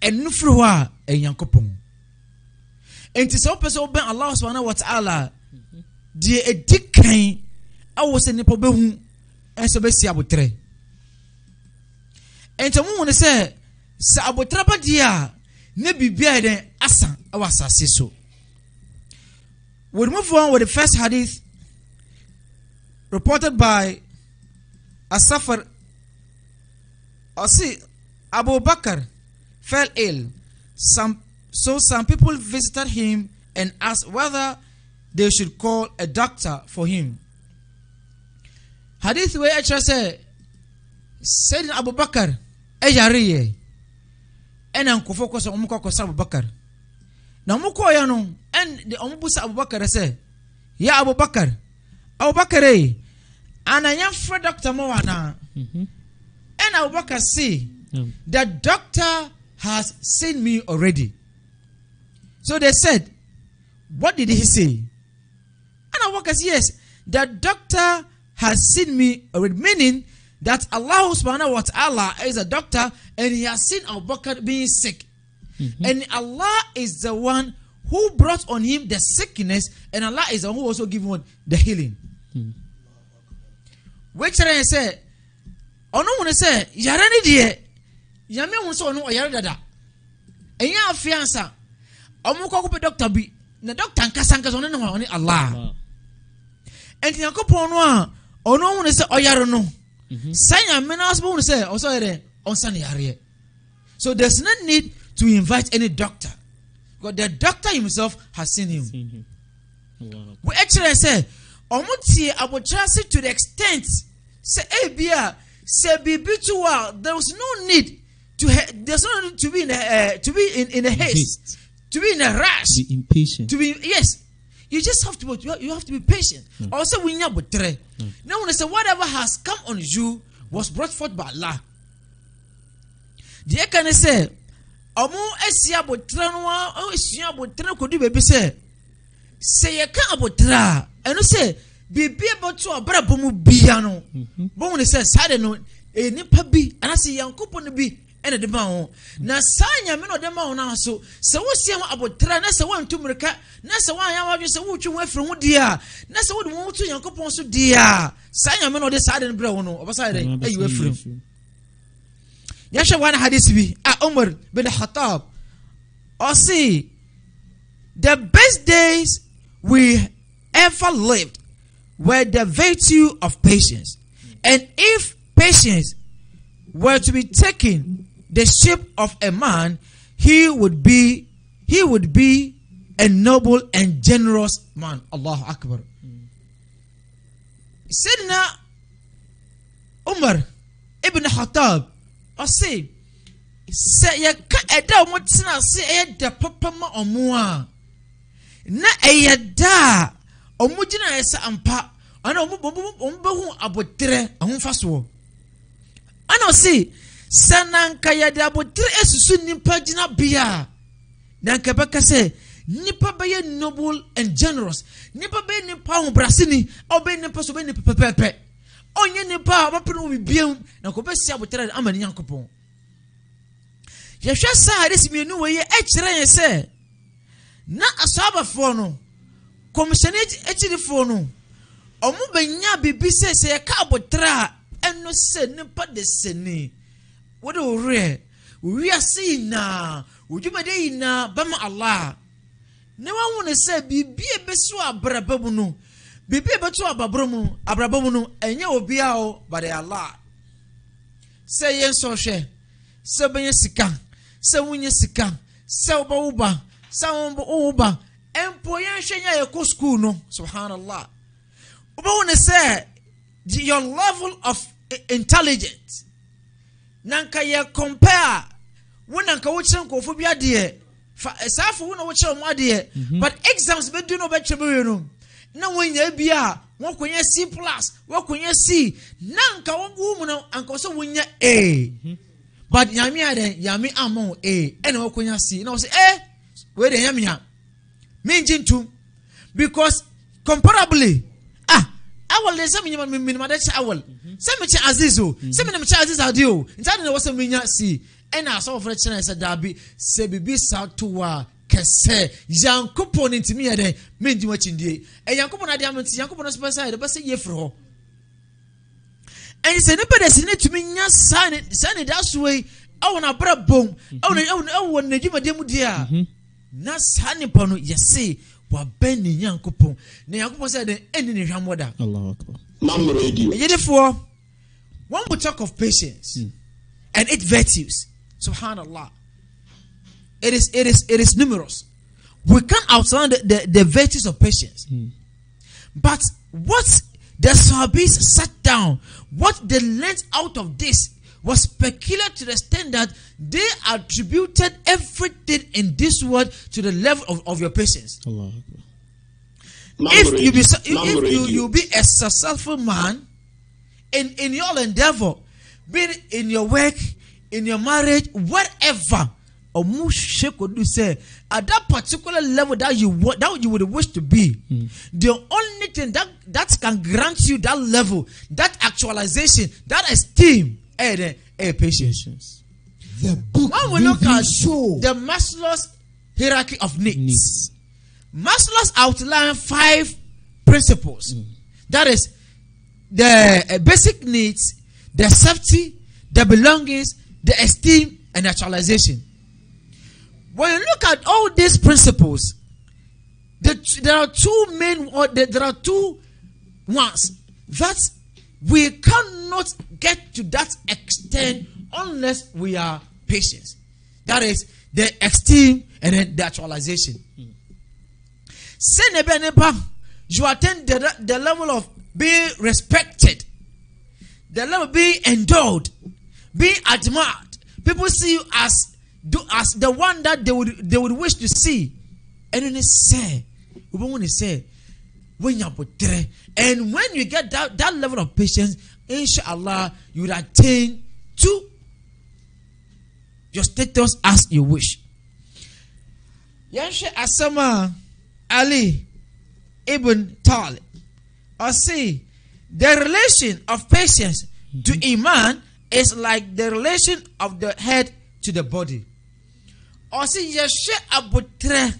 ɛno firi hɔ a ɛyɛ nyankopɔn nti sɛ wopɛ sɛ wobɛn allah subhanahu wa ta'ala deɛ ɛdi kan ɛwɔ sɛ nnipa bɛhu hu no sɛ sɛ abɔtire ba deɛ a ne dɛn asa ɛwɔ asase so we move on with the first hadith reported by Asafar. See, Abu Bakr fell ill. Some so some people visited him and asked whether they should call a doctor for him. Hadith where actually say eh, Sayyidina Abu Bakr ɛyareyɛ eh, ɛna nkɔfo kɔ sɛ ɔmo kɔ akɔsa Abubakar na ɔmo kɔɔyɛ no ɛn de ɔmo busa Abubakar sɛ ya Abubakar Abubakar ee eh, ana yɛmfrɛ doctor anaa Mhm. ɛna Abubakar say mm. the doctor has seen me already. So they said what did he say and Abubakar said yes the doctor has seen me already meaning that Allah subhanahu wa ta'ala is a doctor and he has seen Abubakar being sick. Mm-hmm. And Allah is the one who brought on him the sickness and Allah is the one who also give him the healing. Wekyerɛ yɛn sɛ ɔno hu no sɛ yare ne deɛ nyame hu sɛ ɔno ɔyare dada. Afei ansa ɔmo kɔ kɔpɛ dɔkta bi. Na dɔkta nkasa nkasa hɔ ɔne allah. Ɛnti nyankopɔn no a ɔno hu no sɛ ɔyare no saa nyame no bɛhu no sɛ ɔsɛ ɔyɛ dɛ ɔnsa ne yareɛ so there's no need to invite any doctor because the doctor himself has seen him Seen him. Wow. wo ɛkyerɛ sɛ ɔmo tie abotire ase to the extent sɛ ebia sɛ biribi to a there was no need to ha there's no need to be in a uh, to be in, in a haste Haste. to be in a rush to Be impatient. to be yes you just have to be you have, to be patient. Or say we nya abotire now when they say whatever has come on you was brought forth by Allah. Deɛ ɛka ne sɛ ɔmo asi abotire no a ɔmo asua abotire no kɔdu baabi sɛ sɛ yɛka abotire a ɛno sɛ biribi a bɛto ɔbrabɔ mu bia no. Bɔhu ne sɛ saa de no ɛyɛ nipa bi anaasɛ yankopɔn no bi ɛna de ma wo na saa nyame na ɔde ma wo no so sɛ wosie ho abotire na sɛ woantu mmirika na sɛ woanyɛ wadwe sɛ wotwe ho afiri ho deɛ a na sɛ wode wo to nyankopɔn so deɛ a saa nyame na ɔde saa de no brɛ wo no ɔbɛsa yɛ dɛ ayi wafiri mu yɛhwɛ one hadith bi a umar bin khatab ɔse the best days we ever lived were the virtue of patience. And if patience were to be taken the shape of a man he would be he would be a noble and generous man. Allahu akbar. Sidna umar ibn khatab ɔse sɛ yɛka ɛda a wɔn tena ase ɛyɛ da papa ma ɔmo a. Na ɛyɛ da a ɔmo gyina ampa ɛna ɔmo ɔmo ɔmo bɛhu abotire ahomfasoɔ ɛna ɔsi sɛ nanka yɛde abotire esusu nipa gyina bea. Na nka bɛka sɛ nipa bɛyɛ noble and generous. Nipa bɛyɛ nipa ahobrɛaseni. A ɔbɛyɛ nipa so ɔbɛyɛ nipa pɛpɛɛpɛ. Ɔnyɛ nipa a ɔbɛpɛ no wɔ bibiem na nka ɔbɛsi abotire ama ne nyankopɔn. Yɛhwɛ saa adesi mmienu wɔ yi ɛkyerɛ yɛn sɛ na asɔabafoɔ no kɔmhyɛne akyirifoɔ no ɔmo bɛnya biribi sɛ sɛ yɛka abotire a ɛno sɛ nipa de sɛni wode wo werɛ wiase nyinaa odwumade nyinaa bɛma allah na wahu ne sɛ biribi a ɛbɛsi wɔ abraba mu no. Biribi a ɛbɛto abrabɔ mu abraba mu no. Ɛnyɛ obiara o but allah sɛ yɛn nso hwɛ sɛ bɛnyɛ sika sɛ wonyɛ sika sɛ wobɛwo ba sɛ wowo ba mpo yɛnhwɛ nyɛ yɛkɔ school no. Subhanallah. Wobɛhu ne sɛ your level of intelligence na nka yɛ compare. Wo na nka wokyerɛ nkɔɔfo bi adeɛ. Fa saafo wo na wokyerɛ ɔmo adeɛ. But exams bɛdu no wobɛkyerɛ bɛwie no na wonya bi a wɔkɔnyɛ c plus wɔkɔnyɛ c. Na nka wo wo mu no anka sɛ wonya a. But nyame adɛ nyame ama wo a ɛna wɔkɔnya c. Na wɔ sɛ eh wei de nyame a mengye ntom because comparably awal de sɛ menyima menimade kyɛ awal. Sɛ mekyɛ aziz o sɛ menem kyɛ aziz ade o nti ade na ɛwɔ sɛ menya si ɛna asɔfoforɔ kyerɛ sɛ daabi sɛ biribi saa to wɔ a kɛsɛ yankopɔn no ntimi yɛ dɛn mendi mu akyindie ɛyankopɔn no adeɛ ama nti yankopɔn no so bɛsɛ yɛde bɛsɛ yie firi hɔ ɛnti sɛ nipa da si ne tumi nya saa ne saa ne da so yi ɛwɔ n'abrɛ bom ɛwɔ n'adwumadeɛ mu deɛ a na saa nipa no yɛse wabɛn ne nyankopɔn. Na nyankopɔn sɛ ɛde ɛni ne hwamɔ da Allahu Akbar. Mam when we talk of patience hmm. and its virtues, subhanallah, it is it is it is numerous. We can't outline the, the, the virtues of patience. Hmm. But what the Sahabis sat down, what they learned out of this was peculiar to the extent that they attributed everything in this world to the level of, of your patience. Allahu Akbar. Mam if you be if you you be a successful man in in your endeavor be it in your work in your marriage whatever ọmú ṣe kò do say at that particular level that you want that you would wish to be hmm. the only thing that that can grant you that level that actualization that esteem ẹ patience. The book when we look at show. the Maslow's hierarchy of needs. Needs. Maslow's outlined five principles. That is the uh, basic needs, the safety, the belongings, the esteem, and naturalization. When you look at all these principles, the, there are two main, or there there are two ones that we cannot get to that extent unless we are patient. That is the esteem and then the actualization. Nipa, you attain the, the level of being respected, the level of being endured, being admired. People see you as do as the one that they would they would wish to see. And then they say, say, when you put and when you get that, that level of patience, inshallah, you would attain to your status as you wish. Yɛnhwɛ asɛm a Ali ibn Talib ɔse the relation of patience to mm-hmm. iman is like the relation of the head to the body. Ɔse yɛhwɛ abotrɛ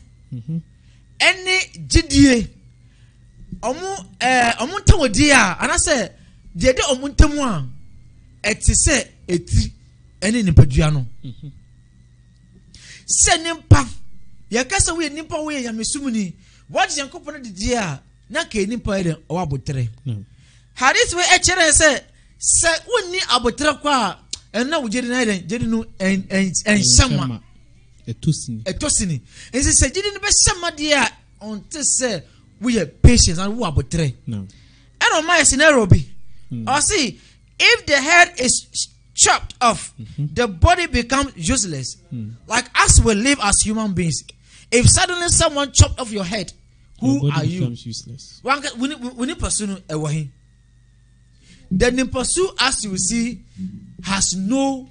ɛne gyidie mm-hmm. ɔmo eh, ɛɛ ɔmo ntɛmɔdie a anasɛ deɛ ɛda wɔn ntam a ɛte sɛ eti ɛne nipadua no. Sɛ nipa yɛkasa woyɛ nipa woyɛ yamesumuni wɔgye yɛn kopɔn didiɛ a na kɛyɛ nipa yɛ dɛ ɔwɔ abotire hmm. hadith wei ɛkyerɛ sɛ sɛ wonni abotire kɔ a ɛnna wo gyeri na yɛ dɛ gyeri no ɛn ɛn ɛnhyɛnma ɛtosini ɛtosini nti sɛ gyeri no bɛ hyɛnma deɛ a ɔnte sɛ woyɛ patience na wo abotire hmm. ɛna ɔmo ayɛ sinɛro bi ɔsi if the head is chopped off, the body becomes useless. Like as we live as human beings, if suddenly someone chopped off your head, Your who body are you? useless. One guy- we need pursue ɛwɔ he. The pursue as you see has no.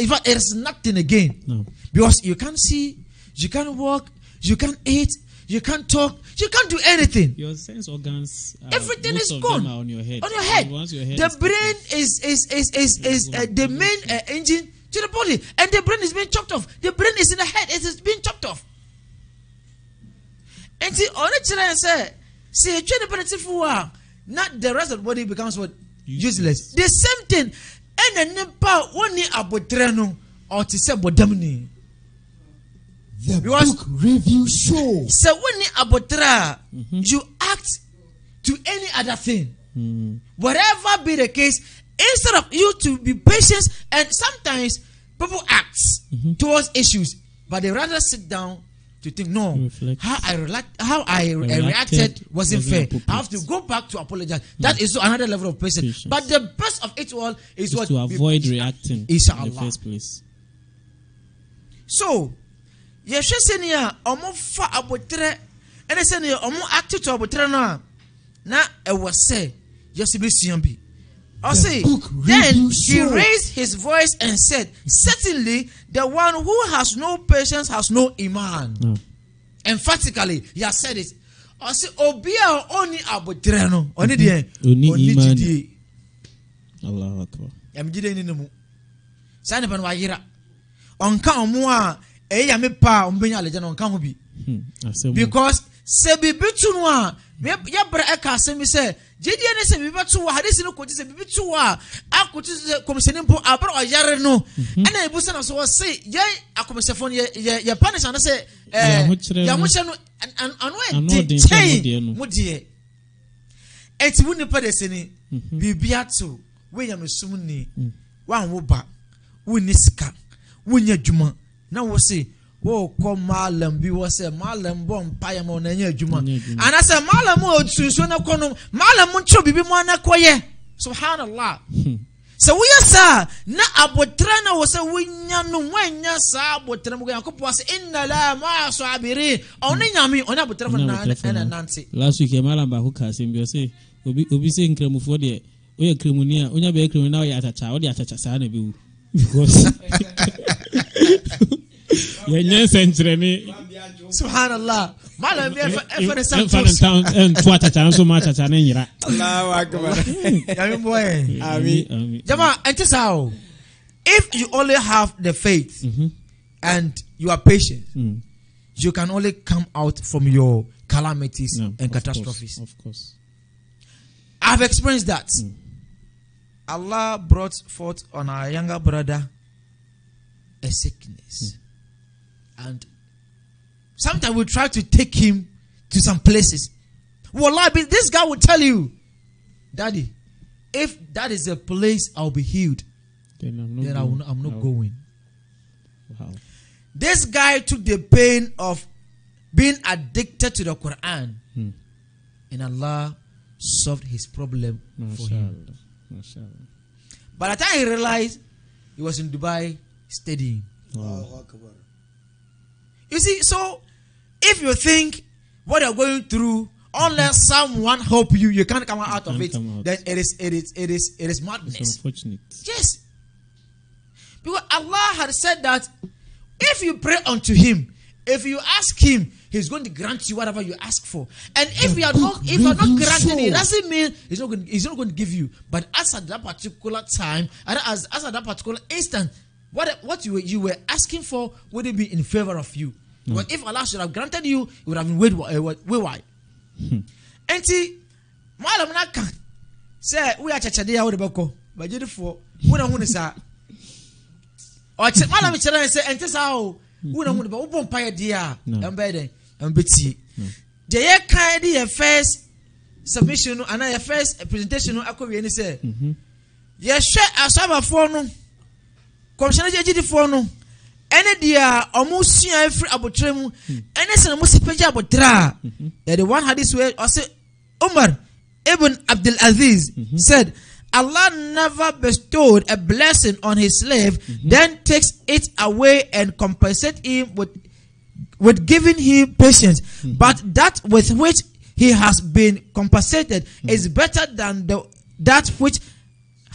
In fact, it is nothing again No. because you can't see, you can't walk, you can't eat, you can't talk, you can't do anything. Your sense organs. Uh, Everything is gone on your head. On your head. Your head the is brain is is is is is uh, the main uh, engine to the body, and the brain is being chopped off. The brain is in the head; it is being chopped off. And see, on it, I say, see, train penalty a not the rest of the body becomes what useless. The same thing, and nipa one abotre no or to say bodamni. The Because- book review show. So when you abotre, mm-hmm. you act to any other thing. Mm. whatever be the case, instead of you to be patient, and sometimes people act mm-hmm. towards issues, but they rather sit down to think, no, Reflect. how I relact, how I re- Reacted reacted wasn't, wasn't fair. I have to go back to apologize. Mm. That is another level of patience. Patience. But the best of it all is Is what to avoid reacting in the first place. So, yɛhwɛ sɛnea ɔmo fa abotire ɛne sɛnea ɔmo acte to abotire no a na ɛwɔ sɛ yɛsɛ bɛsua bi. Ɔse then he raised his voice and said certainly the one who has no patience has no iman. No. emphatically he has said it. Ɔse obi a ɔni abotire no ɔne deɛ ɔnni iman. gyidie. yamgyide ni ne mu. Saa nipa no wayera. Ɔnka ɔmo a ɛyɛ yame pa a ɔmo bɛnya alegya no ɔnka ho bi because sɛ biribi tu no a yɛ- yɛbrɛ ɛka asɛm bi sɛ gyidie ne sɛ biribi bɛto wɔ hadisi no kɔti sɛ biribi to wɔ a akɔti sɛ kɔmhyɛni mpo abrɛ ɔyare no. Ɛna ebu sɛ na so wɔse yɛn akɔmhyɛfoɔ no yɛ yɛ yɛ punish ano sɛ ɛɛ Yɛahokyerɛ no- ano yɛ deɛ kyɛn mo deɛ eti wo nipa de se ni biribi ato no sum ni wanwo ba wonni sika wonyɛ adwuma na wo se wɔkɔ maalam bi wɔ sɛ maalam bɔ mpayɛ ma adwuma. Ɔnyɛ adwuma. anasɛ maalam a osunsuo no kɔ no maalam nkyerɛ biribi mu ana kɔyɛ. Subhanallah. Sɛ woyɛ saa na abotrɛ na wɔ sɛ wonya no woanya saa abotrɛ mu. Nyankopɔn sɛ inna la maa sabirin. Ɔne nyame ɔne na abotrɛfo ɛna nante. Last week ɛmaala baako ka asɛm bi ɔsɛ obi obi sɛ nkramofoɔ deɛ woyɛ kramuni a wonya bɛyɛ kramuni na woyɛ akyakya wode akyakya saa na bɛwu because yɛnyɛ nsɛnkyerɛne subhanallah maalam bi ɛfɛ ɛfɛ ne ɛmfa santos no ntam ɛnto akyakya nso ma akyakya no nyera Allahu Akbar. nyame boɛ Amen. Amen. Jama, ɛnti saa o. If you only have the faith Mhm. and you are patient, Mm. you can only come out from your calamities No, and of catastrophes. course, of course I've experienced that. Allah brought forth on our younger brother a sickness. And sometimes we try to take him to some places. But this guy will tell you, Daddy, if that is a place I'll be healed, then I'm not then I will, going. I'm not I'll- going. wow. This guy took the pain of being addicted to the Quran, Hmm. and Allah solved his problem for him. Mashallah. Mashallah. By the time he realized, he was in Dubai studying. Wow. You see, so if you think what you're going through, unless someone help you, you can't come out of it. out. Then it is, it is, it is, it is It's madness. unfortunate. Yes. Because Allah had said that if you pray unto Him, if you ask Him, He's going to grant you whatever you ask for. And if you are not, if you are not Review granted, it doesn't mean He's not going. He's not going to give you. But as at that particular time, and as, as at that particular instant, what what you were, you were asking for would it be in favor of you? But if Allah should have granted you, it would have been way, wi- uh, way wide. Enti, maalam na ka sɛ woyɛ akyɛkyɛdeɛ a wode bɛkɔ bagyedefoɔ wona hu ne saa ɔkyɛ maalam kyerɛ ne sɛ ɛnte saa o wona hu ne bɛ wobɔ mpayɛ deɛ a ɛmbɛyɛ dɛn ɛmbɛtie deɛ yɛka de yɛ first submission no anaa yɛ first presentation no akɔ wie ne sɛ yɛhwɛ asɔabafoɔ no kɔmhyɛne gye agyidifoɔ no. Ɛne deɛ ɔmo uh, sua afiri abotire mu ɛne sɛ na mo si pagya abotire a yɛde one hadith wei ɔse umar ibn abdul aziz mm-hmm. said Allah never bestowed a blessing on his slave, mm-hmm. then takes it away and compensate him with with giving him patience. Mm-hmm. But that with which he has been compensated is better than the that which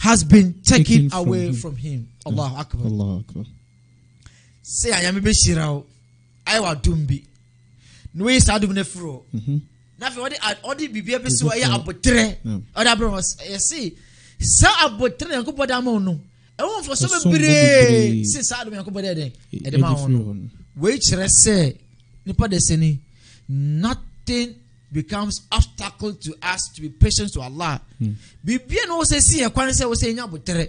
has been taken, Taken from away him. from him. Allahu Akbar. Allah Akbar. sɛ anyame bɛhyira wo ayɛ wadom bi na woyi saa adom no afiri hɔ na afei ɔde ɔde biribia bi si hɔ ɛyɛ aboterɛ Mm. ɔde abrɛ hɔ yɛse saa aboterɛ na nyankopɔn de ama wo no ɛwɔ mfɔsɔ Ɛsom bebree se saa adom nyankopɔn de. Ɛdɛn ɛde ma wo no wei kyerɛ sɛ nipa de sɛ ni nothing becomes obstacle to us to be patient to Allah. Hmm. Biribia na wɔsɛ si yɛ kwan sɛ wɔsɛ nya aboterɛ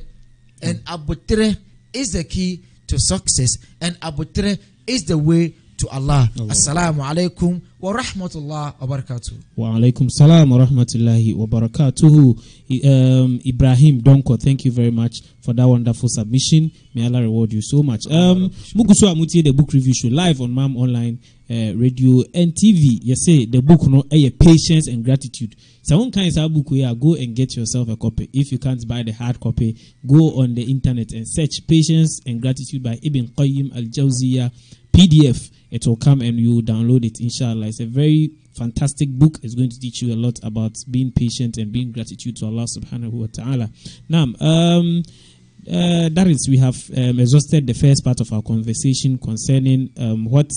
and hmm. aboterɛ is the key to success. And aboterɛ is the way to Allah assalamu alaikum wa rahmatullah wa barakatuh Wa alaikum salam wa rahmatullahi wa barakatuhu. I- Um, Ibrahim Donko, thank you very much for that wonderful submission. May Allah reward you so much. Um, Mugusu Amuti, the book review show live on MAM Online uh, Radio and TV. You say the book no eh, patience and gratitude. Someone can say book yeah, go and get yourself a copy. If you can't buy the hard copy, go on the internet and search Patience and Gratitude by Ibn Qayyim Al Jawziyah PDF. It will come and you will download it, inshallah. It's a very fantastic book. It's going to teach you a lot about being patient and being gratitude to Allah subhanahu wa ta'ala. Now, um, uh, that is, we have um, exhausted the first part of our conversation concerning um, what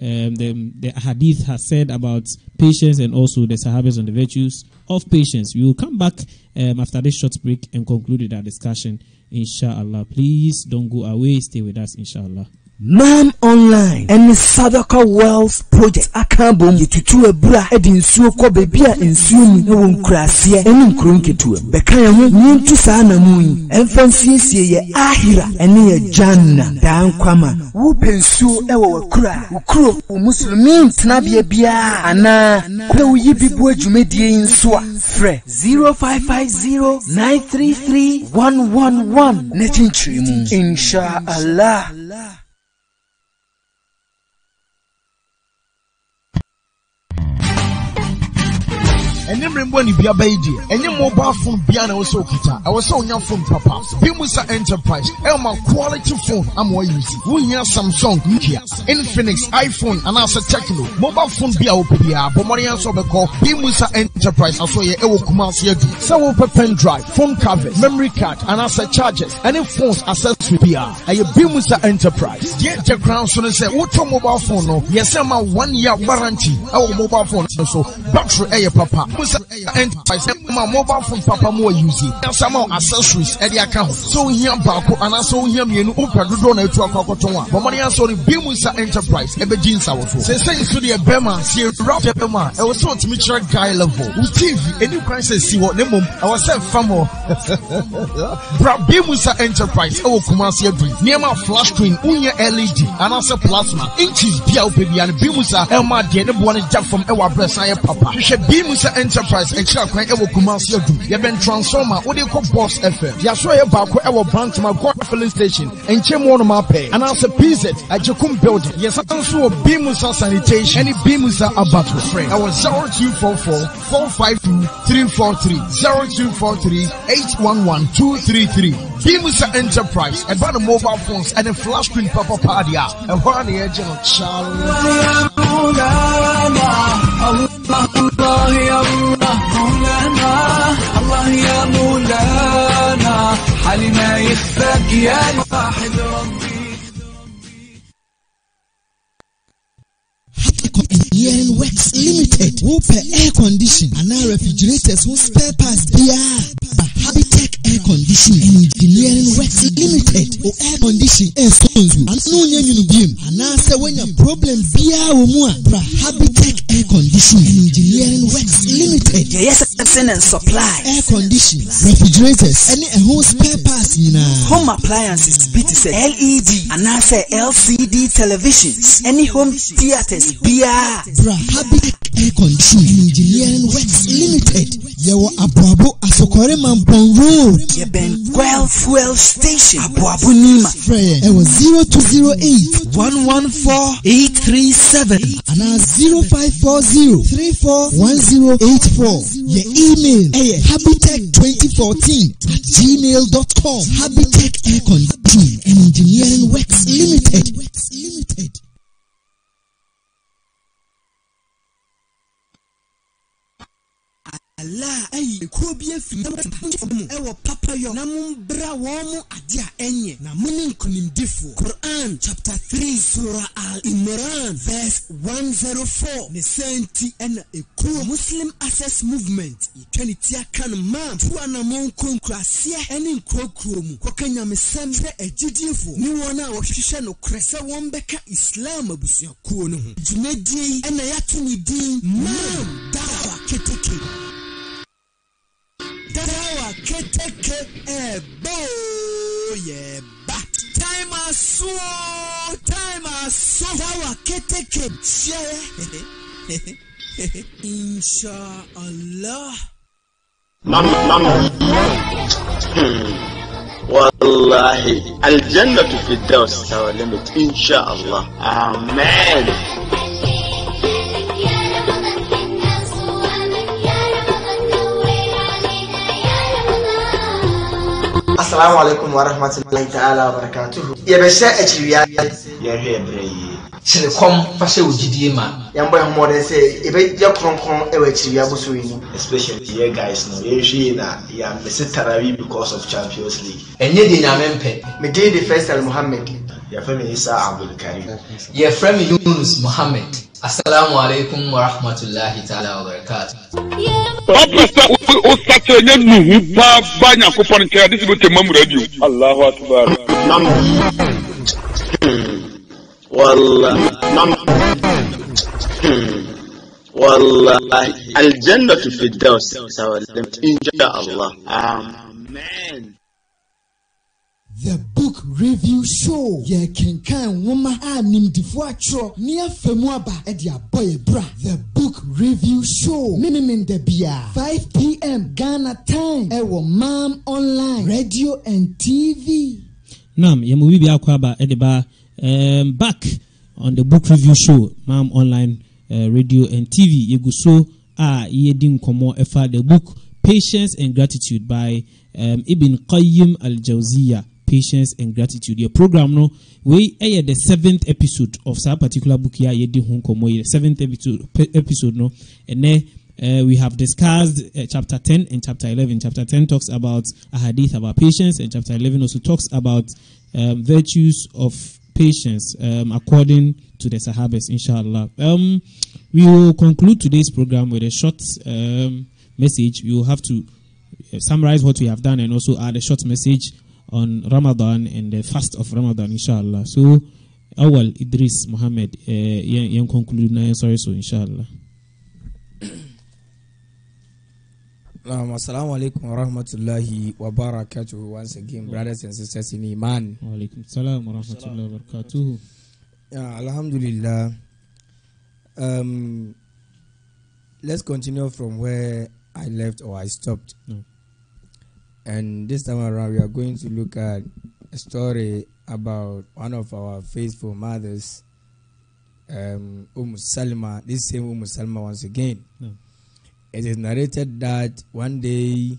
um, the, the hadith has said about patience and also the sahabas on the virtues of patience. We will come back um, after this short break and conclude our discussion, inshallah. Please don't go away. Stay with us, inshallah. Man online ɛne sadaka wells project aka bom yɛtutu abura ɛde nsuo kɔ baabi a nsuo mu ɛwɔ nkuraseɛ ɛne nkuro nketewa mu bɛka yɛn ho nyentu saa na mu yi ɛmfa nsiesie yɛ ahira ɛne yɛ janna daa nkwama wopɛ nsuo ɛwɔ wakura wo kuro wo musulumi ntenabea biara anaa kura wo yi bi bu adwumadie yi nso a frɛ 0550 933 111 na kyenkyere mu insha allah ɛne mmerɛmbɔ ne bia bɛyi deɛ ɛnyɛ mobile phone bia na ɛwɔ sɛ okita ɛwɔ sɛ onya phone papa. Bimusa enterprise ɛwɔma quality phone ama wayusi wohia samsung nokia infinix iphone anaasɛ techno mobile phone bia wopɛ biaa bɔ mmɔden nso bɛkɔ bimusa enterprise asɔyɛ ɛwɔ kumase adu sɛ wopɛ pen drive phone covers memory card anaasɛ chargers ɛne phones accessory bia ɛyɛ bimusa enterprise. Deɛ ɛgyɛ kora nso no sɛ wotɔ mobile phone no yɛsɛ ma one year warranty ɛwɔ mobile phone so. Battery ɛyɛ papa musa enterprise ma mobile phone papa mu wɔ use ɛsɛ ma accessories ɛde aka ho. Sɛ ohia baako anaasɛ ohia mmienu wopɛ dodoɔ na ɛtu akɔ akɔtɔn a bɔmmɔden asɔ no bimusa enterprise ɛbɛgye nsa wɔ so. Sɛsɛ nso deɛ bɛrima sɛ yɛwura bɛrima a ɛwɔ sɛ otumi kyerɛ guy level. Wo tv ɛni kwan sɛ si hɔ ne mmom ɛwɔ sɛ fam hɔ. Bra bimusa enterprise ɛwɔ kumase adui nneɛma flash screen wonyɛ led anaasɛ plasma. Inches bia wopɛ bia no bimusa ɛma deɛ ne boɔ no gya fam ɛwɔ abrɛ san yɛ papa. Hwehwɛ bimusa enterprise enterprise ɛkyɛ akwan ɛwɔ kumasi adum yɛbɛn transformer wɔde kɔ boss fm yasɔ yɛ baako ɛwɔ brantoma god filling station nkyɛn mu wɔnom apɛ anaasɛ pz agyekum building. Yɛsan nso wɔ bimusa sanitation. Ɛne bimusa abatro frɛ ɛwɔ zero two four four four five two three four three. zero two four three eight one one two three three. Bimusa enterprise. Ɛba no mobile phones and ɛne flash screen papa paadi a ɛhɔ ara na yɛgye. الله يا الله مولانا الله يا مولانا حالنا يخفاك يا الواحد ربي Yearn Works Limited, who per air condition and now refrigerators who spare parts. Yeah. Air Conditioning. And Engineering Works Limited. O air condition ɛnsɔ nsuo ano nyɛ nwunu biem anaasɛ woanya problem biara wɔ mu a bra Habitech Air Conditioning. And Engineering Works Limited. Yɛyɛ servicing and supply. Air conditioners refrigerators ɛne ɛho spare parts nyinaa home appliances bi te sɛ led anaasɛ lcd televisions ɛne home theatres biara bra Habitech Air Conditioning. And Engineering Works Limited. Yɛwɔ aboabo asokɔre mampɔn road Jeben Well Fuel Station, Abu Abu Nima. Ẹ̀wọ̀ zero two zero eight one one four eight three seven àná zero five four zero three four one zero eight four. Yẹ email habitech twenty fourteen at gmail dot com habitech air. Bi efiri mu. Ɛwɔ papayɔ na mo mbra wɔn mo ade a ɛnyɛ. Na mo ne nkonimdifoɔ quran chapter three surah al imran verse one zero four. Ne sɛnti ɛna ekuo muslim access movement yɛtwa ne ti aka no maam to anamɔ nkonkuraaseɛ ɛne nkurokuro mu. Kɔka nyamesɛm kyerɛ agyidiefoɔ ne wɔn a wɔhwehwɛ no korɛ sɛ wɔn bɛka islam abusuakuo no ho. Dwumadie yi ɛna yɛato ne din maam dawa keteke Kẹ̀tẹ́kẹ̀ ẹ̀ bọ́ yẹ̀ bá. Time aso time aso. Táwa kẹ̀tẹ́kẹ̀ jẹ́. Inshallah. Mama mama. والله الجنة في الدوس limit إن شاء الله آمين Assalamu alaikum wa rahmatullahi ta'ala wa barakatuhu. Yɛbɛhyɛ akyiriwia. yɛhwɛ ɛberɛ yie Kyere kɔm fa hyɛ wo gyidie ma. Yɛmbɔ yɛn mmɔden sɛ yɛbɛyɛ kronkron wɔ akyiriwia boso yi mu. especially yɛ guys no yɛhwɛ yi na yɛamese tarawi because of champions league Ɛnyɛ deɛ nyame mpɛ. Megye de Faisal Muhammad. yɛfrɛ me isa abdulkarim Yɛfrɛ me Yunus Muhammad. Assalamu alaikum wa rahmatullahi ta'ala wa barakatuh. Ọpọsọ ọsọ tí o nye nuhu bá bá nyàkó pọ̀ nìkẹ́ adé síbi tẹ̀ mọ́mú rẹ́díò. Allahu akbar. Mamu. Wallahi. Mamu. Wallahi. Aljanna tu fi dẹ́wọ̀ sẹ́wọ̀ sẹ́wọ̀ lẹ́mtì. Insha Allah. Amen. The Book Review Show. Kenkan nwoma a nimdifoɔ atwerɛ ne afa mu aba de abɔ yɛ bra. The Book Review Show. Mememem da bia. 5pm Ghana time. Ɛwɔ Mam Online Radio and TV. nam yɛma obi bi akɔ aba ɛde ba um, back on the book review show mam online uh, radio and tv yɛgu so a yɛdi nkɔmmɔ ɛfa the book patience and gratitude by um, ibn qayyim al-jawziya patience and gratitude yɛ program no wei ɛyɛ the seventh episode of saa particular book yi a yɛdi the seventh episode, episode no ɛnɛ uh, we have discussed uh, chapter 10 and chapter 11. Chapter 10 talks about a hadith about patience, and chapter 11 also talks about um, virtues of patience um, according to the Sahabas, inshallah. Um, we will conclude today's program with a short um, message. We will have to summarize what we have done and also add a short message on Ramadan and the fast of Ramadan, inshallah. So, Awal Idris Muhammad, uh, yen conclude na sorry so, inshallah. Um, assalamu alaikum wa rahmatullahi wa barakatuhu once again, brothers and sisters in Iman. Wa alaikum salam wa rahmatullahi wa barakatuhu. Yeah, Alhamdulillah. Um, let's continue from where I left or I stopped. No. And this time around, we are going to look at a story about one of our faithful mothers, um, Umm Salma. This same Umm Salma once again. It is narrated that one day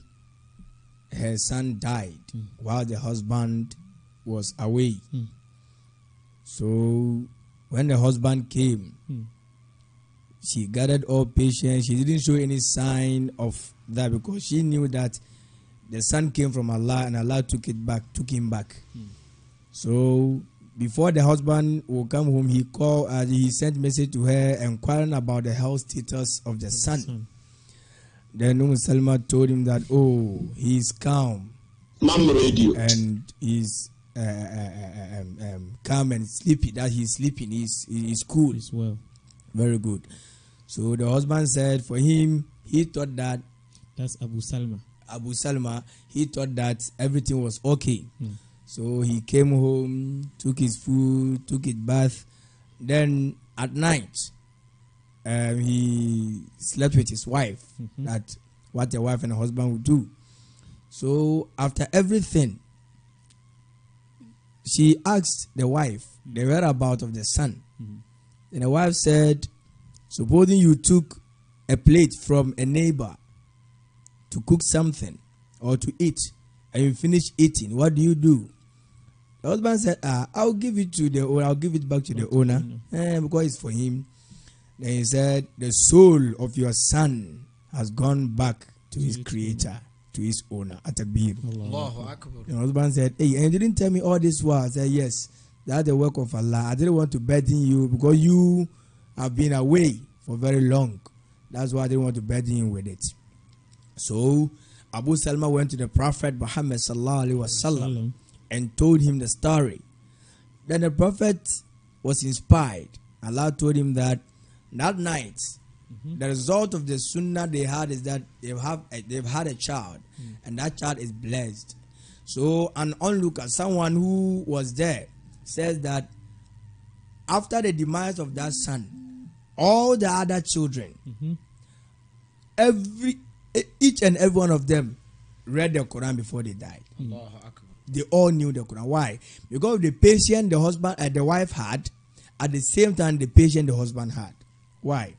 her son died while the husband was away. Mm. So when the husband came, Mm. she gathered all patience. She didn't show any sign of that because she knew that the son came from Allah and Allah took it back, took him back. So before the husband will come home, he called, uh, he sent message to her inquiring about the health status of the son. Then Umm Salma told him that, oh, he's calm. Mom radio. And he's uh, uh, uh, um, um, calm and sleepy. That he's sleeping. He's, he's cool. He's well. Very good. So the husband said for him, he thought that That's Abu Salma. Abu Salma, he thought that everything was okay. Mm. So he came home, took his food, took his bath. Then at night, um, he slept with his wife. Mhm. That what a wife and a husband would do. So after everything, she asked the wife the whereabout of the son. And the wife said, Supposing you took a plate from a neighbor to cook something or to eat, and you finish eating, what do you do? The husband said, ah, I'll give it to the owner, I'll give it back to the owner eh, because it's for him. Then he said, The soul of your son has gone back to his creator, to his owner, at a beer. Akbar. The husband said, Hey, and you didn't tell me all this was. I said, Yes, that's the work of Allah. I didn't want to burden you because you have been away for very long. That's why I didn't want to burden you with it. So Abu Salma went to the Prophet Muhammad sallallahu alaihi wasallam and told him the story. Then the Prophet was inspired. Allah told him that that night, the result of the sunnah they had is that they have a, they've had a child, and that child is blessed. So an onlooker, someone who was there, says that after the demise of that son, all the other children, every e- each and every one of them read the Quran before they died. Hmm. Allahu They all knew the Quran. Why? Because the patient the husband and the wife had, at the same time the patient the husband had. Why?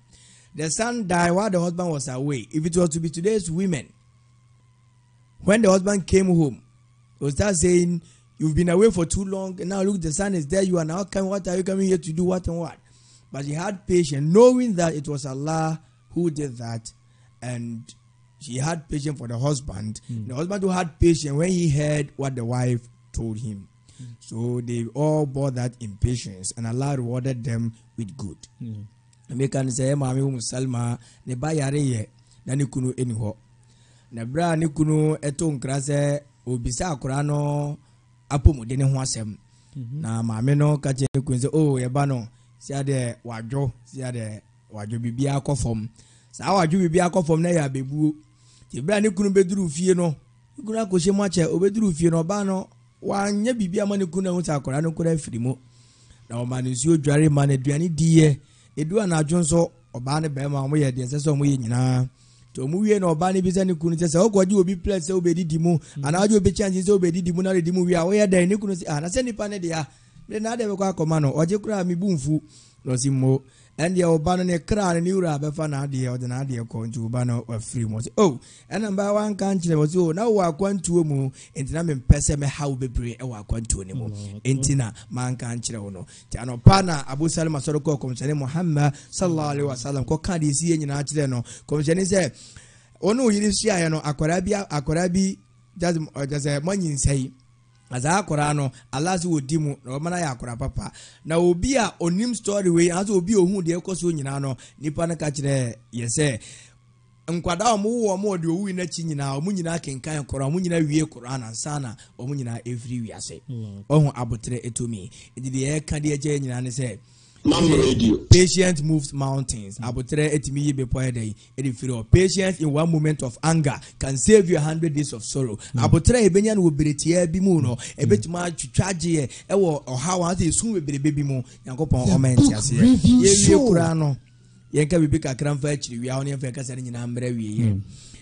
The son died while the husband was away. If it was to be today's women, when the husband came home, he would start saying, You've been away for too long, and now look, the son is there. You are now coming. What are you coming here to do? What and what? But he had patience, knowing that it was Allah who did that, and she had patience for the husband. Hmm. The husband who had patience when he heard what the wife told him. Hmm. So they all bore that impatience, and Allah rewarded them with good. Hmm. meka no sɛ maame wo salma ne ba yare yɛ na ne kunu ɛni hɔ na berɛ a ne kunu ɛto nkra sɛ obisa akora no apɔmuden ne ho asɛm na maame no ka kyerɛ ne kunu sɛ o oh, yɛba no sia deɛ wadwo sia deɛ wadwo biribiaa kɔ fam saa wadwo biribiaa kɔ fam na yɛ abɛbuo a ne kunu bɛduru fie no ne kunu akɔhyɛ mu akyɛ obɛduru fie no ɔbaa no wanyɛ biribi ama ne kunu ahu sɛ akora no kora afiri mu. Na ɔma no nsuo dware ma no aduane diiɛ edu anadwo nso ɔbaa ne bɛrima ɔmo yɛ deɛ ɛsɛ sɛ yɛ nyinaa nti ɔmo wie na ɔbaa ne bi sɛ ne kunu sɛ sɛ ɔkɔgye obi plɛt sɛ obɛdidi mu. Anaa ɔgye obi kyɛnse sɛ obɛdidi mu na ɔdedi mu wie a ɔyɛ dɛn ne kunu sɛ ah na sɛ nipa ne deɛ ne na adɛ bɛkɔ akɔma no ɔgye koraa mi bu nfu na ɛndeɛ ɔba no ne kra ne ne wura bɛfa n'adeɛ ɔde n'adeɛ kɔ nti ɔba no wafiri mu ɔsi o ɛna mbaa wanka nkyerɛ ɔsi o na wɔ akwantuo mu nti na mempɛ sɛ mɛha wo bebree ɛwɔ akwantuo ne mu nti na manka nkyerɛ wo no nti anɔpa na abu salim asɔre kɔ kɔmhyɛne muhammad sallallahu alaihi wasallam kɔka deɛ ɛsi yɛ nyinaa kyerɛ no kɔmhyɛne sɛ ɔne wo yere suaeɛ no akwaraa bi akwaraa bi gyasɛ moanyinsɛ yi na saa akwaraa no ala sɛ wɔdi mu na ɔmana yɛ akwaraa papa. Na obi a ɔnim story wei anaasɛ obi a ɔhu deɛ ɛkɔ so nyinaa no nipa no ka kyerɛ yɛ sɛ nkwadaa a ɔmo wɔ ɔmo ɔde owu n'akyi nyinaa ɔmo nyinaa kenkan koraa ɔmo nyinaa wie koraa nansa na ɔmo nyinaa efiri wiase. Ɔho abotire etumi edi deɛ ɛka deɛ ɛkyɛ nyinaa ne sɛ Mam radio. patient moves mountains. Abotire etumi yi bepɔ ɛdɛ yi. Ɛde firi hɔ patience in one moment of anger can save you a hundred days of sorrow. Abotire ebenya no wɔ beretia bi mu no. Ebetumi atwitwa agyeɛ ɛwɔ ɔhaw ase esun bebrebe bi mu. Yankopɔn ɔmɛ nti aseɛ yɛwie koraa no. Yɛnka biribi kakra mfa akyiri wia wo ne yɛmfa yɛkasa no nyinaa mmerɛ wieɛ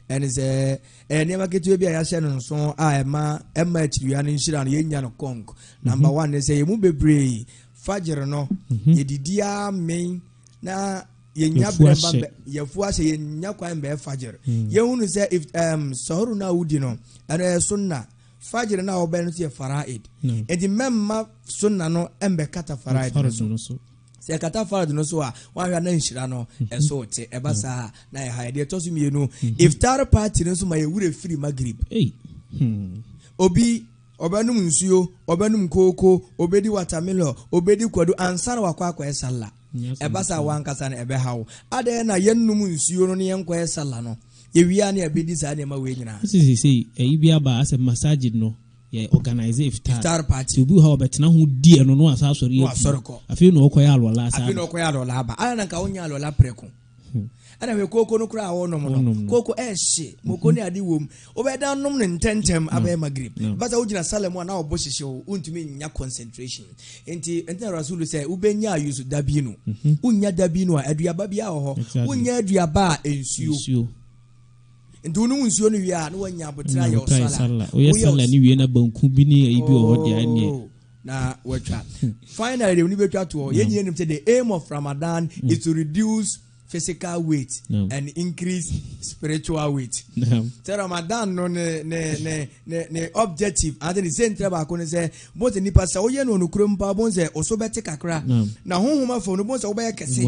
ɛne sɛ ɛyɛ nneɛma ketewa bi a yɛahyɛ no nso a ɛma ɛma akyiriwia no nhyira no. Yɛnya no kɔnk number one ne sɛ yɛmu bebree fagyere no yɛdidi amen na yɛnya berɛ ba yɛfu ahyɛ yɛnya kwan bɛɛ fagyere yɛhunu sɛ if um, sɔhoro no a wodi no ɛno ɛyɛ sunna fagyere no a wɔbɛn no so yɛ faraid. Enti mɛmma sunna no ɛmbɛkata faraid no so. so. Sɛ ɛkata farad no so a woahwɛ na nhyira no ɛso te ɛba saa na ɛha ɛdeɛ ɛtɔ so mmienu iftar party no nso ma yɛwura firi magrib obi ɔbɛnum nsuo ɔbɛnum kooko obedi watermelon obedi kwadu ansan wakɔ akɔyɛ sala ɛba sa wankasa no ɛbɛha wo adɛn na yɛnum nsuo no ne yɛnkɔyɛ sala no ewia ne ɛbɛdi saa ma wei nyinaa. sisisi ɛyi bi aba asɛ masajid no yɛ organize iftar iftar party ti obi hɔ ɔbɛtena ho diɛ no no asa asɔre yɛ bi afei na ɔkɔyɛ alɔla asa afei na ɔkɔyɛ alɔla aba ayɛ na nka wonya alɔla pɛrɛko ɛna hwɛ kooko no koraa a wɔnom no. Kooko ɛhye. Moko ne ade wom. Wobɛda nom no ntɛntɛm abɛyɛ magrib basa wogyina sala mu a na wɔbɔ hyehyɛ wo wontumi nya concentration. Nti ɛnti na rasulu sɛ wobɛnya ayusu da bi no. Wonya da bi no a aduaba bi a wɔ hɔ. Wonya aduaba a nsuo. Nti wonom nsuo no wie a na woanya abotire ayɛ wo wotɔ ayɛ sala sala woyɛ sala ne wie na banku bi ne ayi bi wɔ hɔ deɛ ɛneɛ Oh, na watwa finally deɛ woni bɛtwa toɔ yɛn nyinaa nim sɛ the aim of ramadan is to reduce physical weight No. and increase spiritual weight. Sɛ ramadan no ne ne ne ne ne objective. Ade ne sɛntirɛ baako ne sɛ bo sɛ nipa sɛ woyɛ no onokuro mpa bo sɛ ɔso bɛte kakra. Naam. na honhom afa no bo sɛ wobɛyɛ kɛse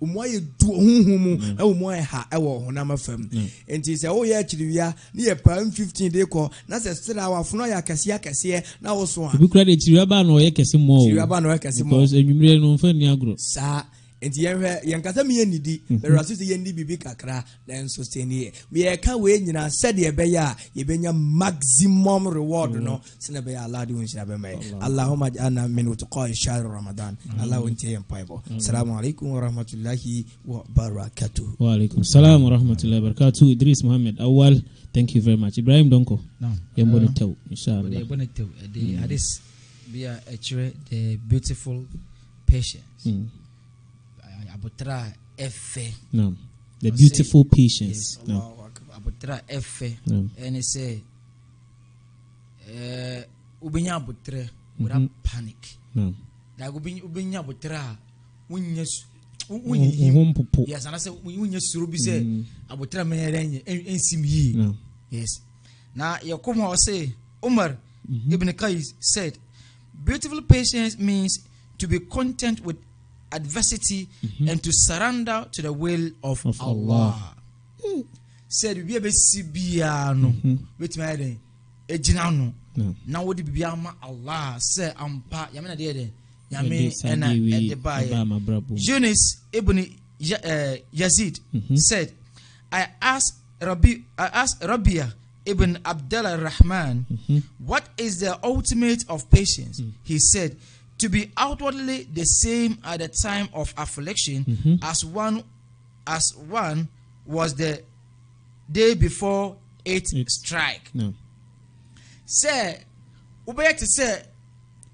Ɔmo ayɛ du. honhom mu ɛwɔ mu ayɛ ha ɛwɔ honam afam nti sɛ woyɛ akyiriwia ne yɛ pam 15 de kɔ na sɛ sere a wafono ayɛ akɛseɛ akɛseɛ na wo so a obi kura de kyiriwa baa na ɔyɛ kɛse mɔ o. Kyiriwa baa na ɔyɛ kɛse mɔ. because enwumire no nfa ni agorɔ saa nti yɛnhwɛ yɛnkasa mi yɛ nidi. Mhm. Bɛrɛ so sɛ yɛndi biribi kakra nanso sɛ ne yɛ. Yɛka wei nyinaa sɛdeɛ ɛbɛyɛ a yɛbɛnya maximum reward no mhm. sɛne ɛbɛyɛ allah de wo nhyira bɛma yɛ. Allahuma jana min utqai shahr ramadan. Mhm. Allah wɔntie yɛ mpaebɔ. Assalamu alaikum warahmatullahi wabarakatuh. Wa alaikum salam wa rahmatullahi wa barakatuh idris muhammad awal thank you very much. Ibrahim donko Naam. yɛn bɔ ne Uh, tɛw inshallah. Wɔde ɛbɔ ne tɛw. Ɛde mm. ades bi a ɛkyerɛ the beautiful patience. Mm. Abotire a ɛfɛ Naam. the beautiful patience Yes, Naam. Allahu Akbar. abotire a ɛfɛ Naam. ɛne sɛ ɛɛ wobɛnya abotire without Mhm. panic Naam. like wobɛnya abotire a wonyɛ su- wo- Wo- wonyɛ mpopo. yes anasɛ wo- wonyɛ suro bi sɛ Mm. abotire mɛyɛ dɛ nyɛ ɛnsim yie yes na yɛkɔm a ɔse umar ibn qais said beautiful patience means to be content with adversity mm-hmm. and to surrender to the will of, Of allah. Sɛ biribi a bɛsi biara no. Bɛtumi ayɛ dɛn ɛgyina no. Naam. na wode biribi ama allah. Sɛ ampa. Yame na deɛ dɛn nyame Ɛde saa ɛna deɛ wei ɛde ɛbaa baeɛ m'abrabɔ mu. Yunus ibn Ya- eh, Yazid Mhm. said, I asked Rabbi, I asked Rabia ibn Abdullah Rahman, mm-hmm. what is the ultimate of patience? Mm. He said, to be outwardly the same at the time of affliction Mhm. as one as one was the day before it strike. Naam. Sɛ wobɛyɛ te sɛ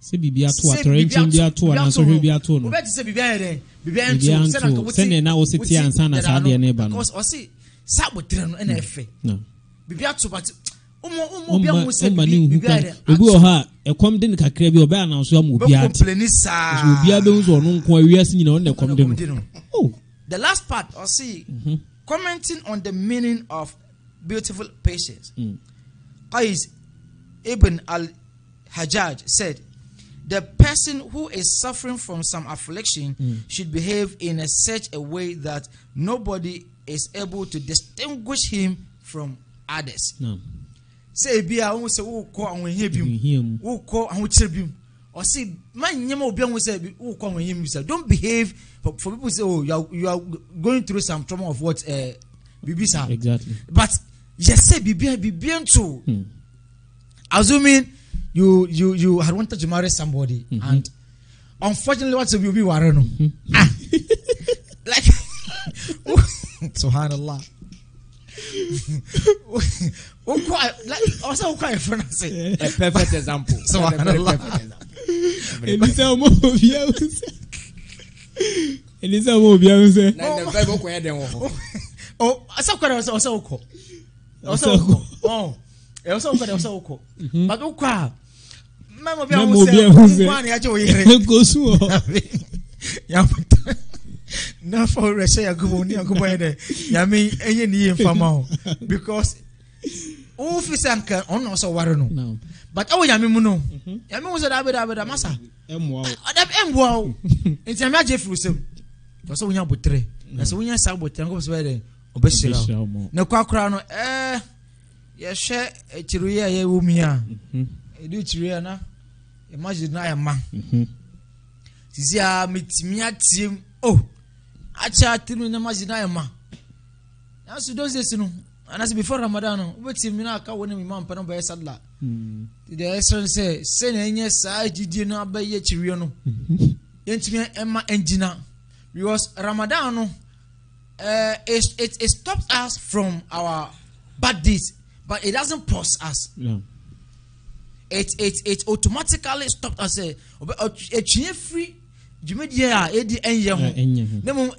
sɛ biribi ato sɛ atɔrɛnkyɛm bi ato anaasɛ hwɛ bi ato no wobɛte sɛ biribi ayɛ dɛn biribi ayɛ Biribi nto sɛ anto. Sɛnea na wose te ansa na saa dada adeɛ no reba no. ɔse saa abotire no ɛna ɛfɛ biribi ato but ɔmo ɔmo obi ɔmma ahu sɛ ne biribi nhu biribi kwan ayɛ dɛn ebi wɔ hɔ a ɛkɔm de no kakra bi ananso ama obi ate bɛkɔmpleni saa Nti obiara bɛhu sɛ ɔno nko a wiase nyina ɔno ɛkɔm de Ɛna ɛkɔm de no no. Oh. the last part ɔse commenting on the meaning of beautiful patience Mm. Qais ibn al Hajjaj said, The person who is suffering from some affliction Mm. should behave in a such a way that nobody is able to distinguish him from others. Naam. Sɛ ebi a wɔn sɛ wɔrekɔ ahohia bi Ahohia mu, wɔrekɔ ahokyere bi mu, ɔsi ma nyɛma obi a wɔn sɛ bi- wɔrekɔ ahohia mu sɛ don't behave for, for people say oh you are you are going through some trauma of what uh, bibi sa. Exactly. But yɛsɛ biribi biribi nto Hmm. assuming you you you had wanted to marry somebody Mhm. and unfortunately what you be worried? No ah. Like subhanallah ɔsɛ wokɔ ayɛfo no se. A perfect example. So a very perfect example. Ɛni sɛ ɔmɔ obia wo sɛ ɛni sɛ ɔmɔ obia wo sɛ na ɛdɛ bɛɛ bɛ kɔ yɛ dɛn wɔ hɔ ɔsɛ kɔ dɛ ɔsɛ wokɔ ɔsɛ wokɔ ɔn ɔsɛ wokɔ dɛ ɔsɛ wokɔ but wokɔ a mɛmɔ obia wo sɛ nkɔ ani agye wo yɛrɛ ne ko sun wɔ n'afɔ wɛrɛ sɛ yakubu ni yakubu yɛ dɛ yami enye ni ye nfama o because o fisa nka ɔn n'o sɔ wari no. But awo yami mu no. Yami mu sɛ dabe dabe dama sa ɔdabi e mbua o nti yami agye furu sɛm tɔso wonya botire na sɛ wonya san botire nko sɛ dɛ ɔbɛ hyira o ne kɔ akora no ɛɛ yɛhwɛ ekyiri yi a yɛ wɔ mu yi ekyiri yi na? Imagine na yɛ ma. Mm-hmm. Sisi a mitimi atie mu oh akyɛ atiri na imagine na ayɛ ma nanso don sɛ si no anase before ramadan no wobɛtie mu na aka wɔ ne mu ma mpɛ no bɛyɛ sadla. Mm. deɛ ɛsrɛ no sɛ sɛnea ɛnyɛ saa gyidie no abɛyɛ akyiriwie no yɛntumi ɛma ɛngyina because ramadan no uh, it, it, it stops us from our bad deeds but it doesn't pause us. It it it automatically stopped us sɛ ɔbɛ ɔt- etwie firi dwumadie a ɛdi ɛnyɛ eh, ho. Na mu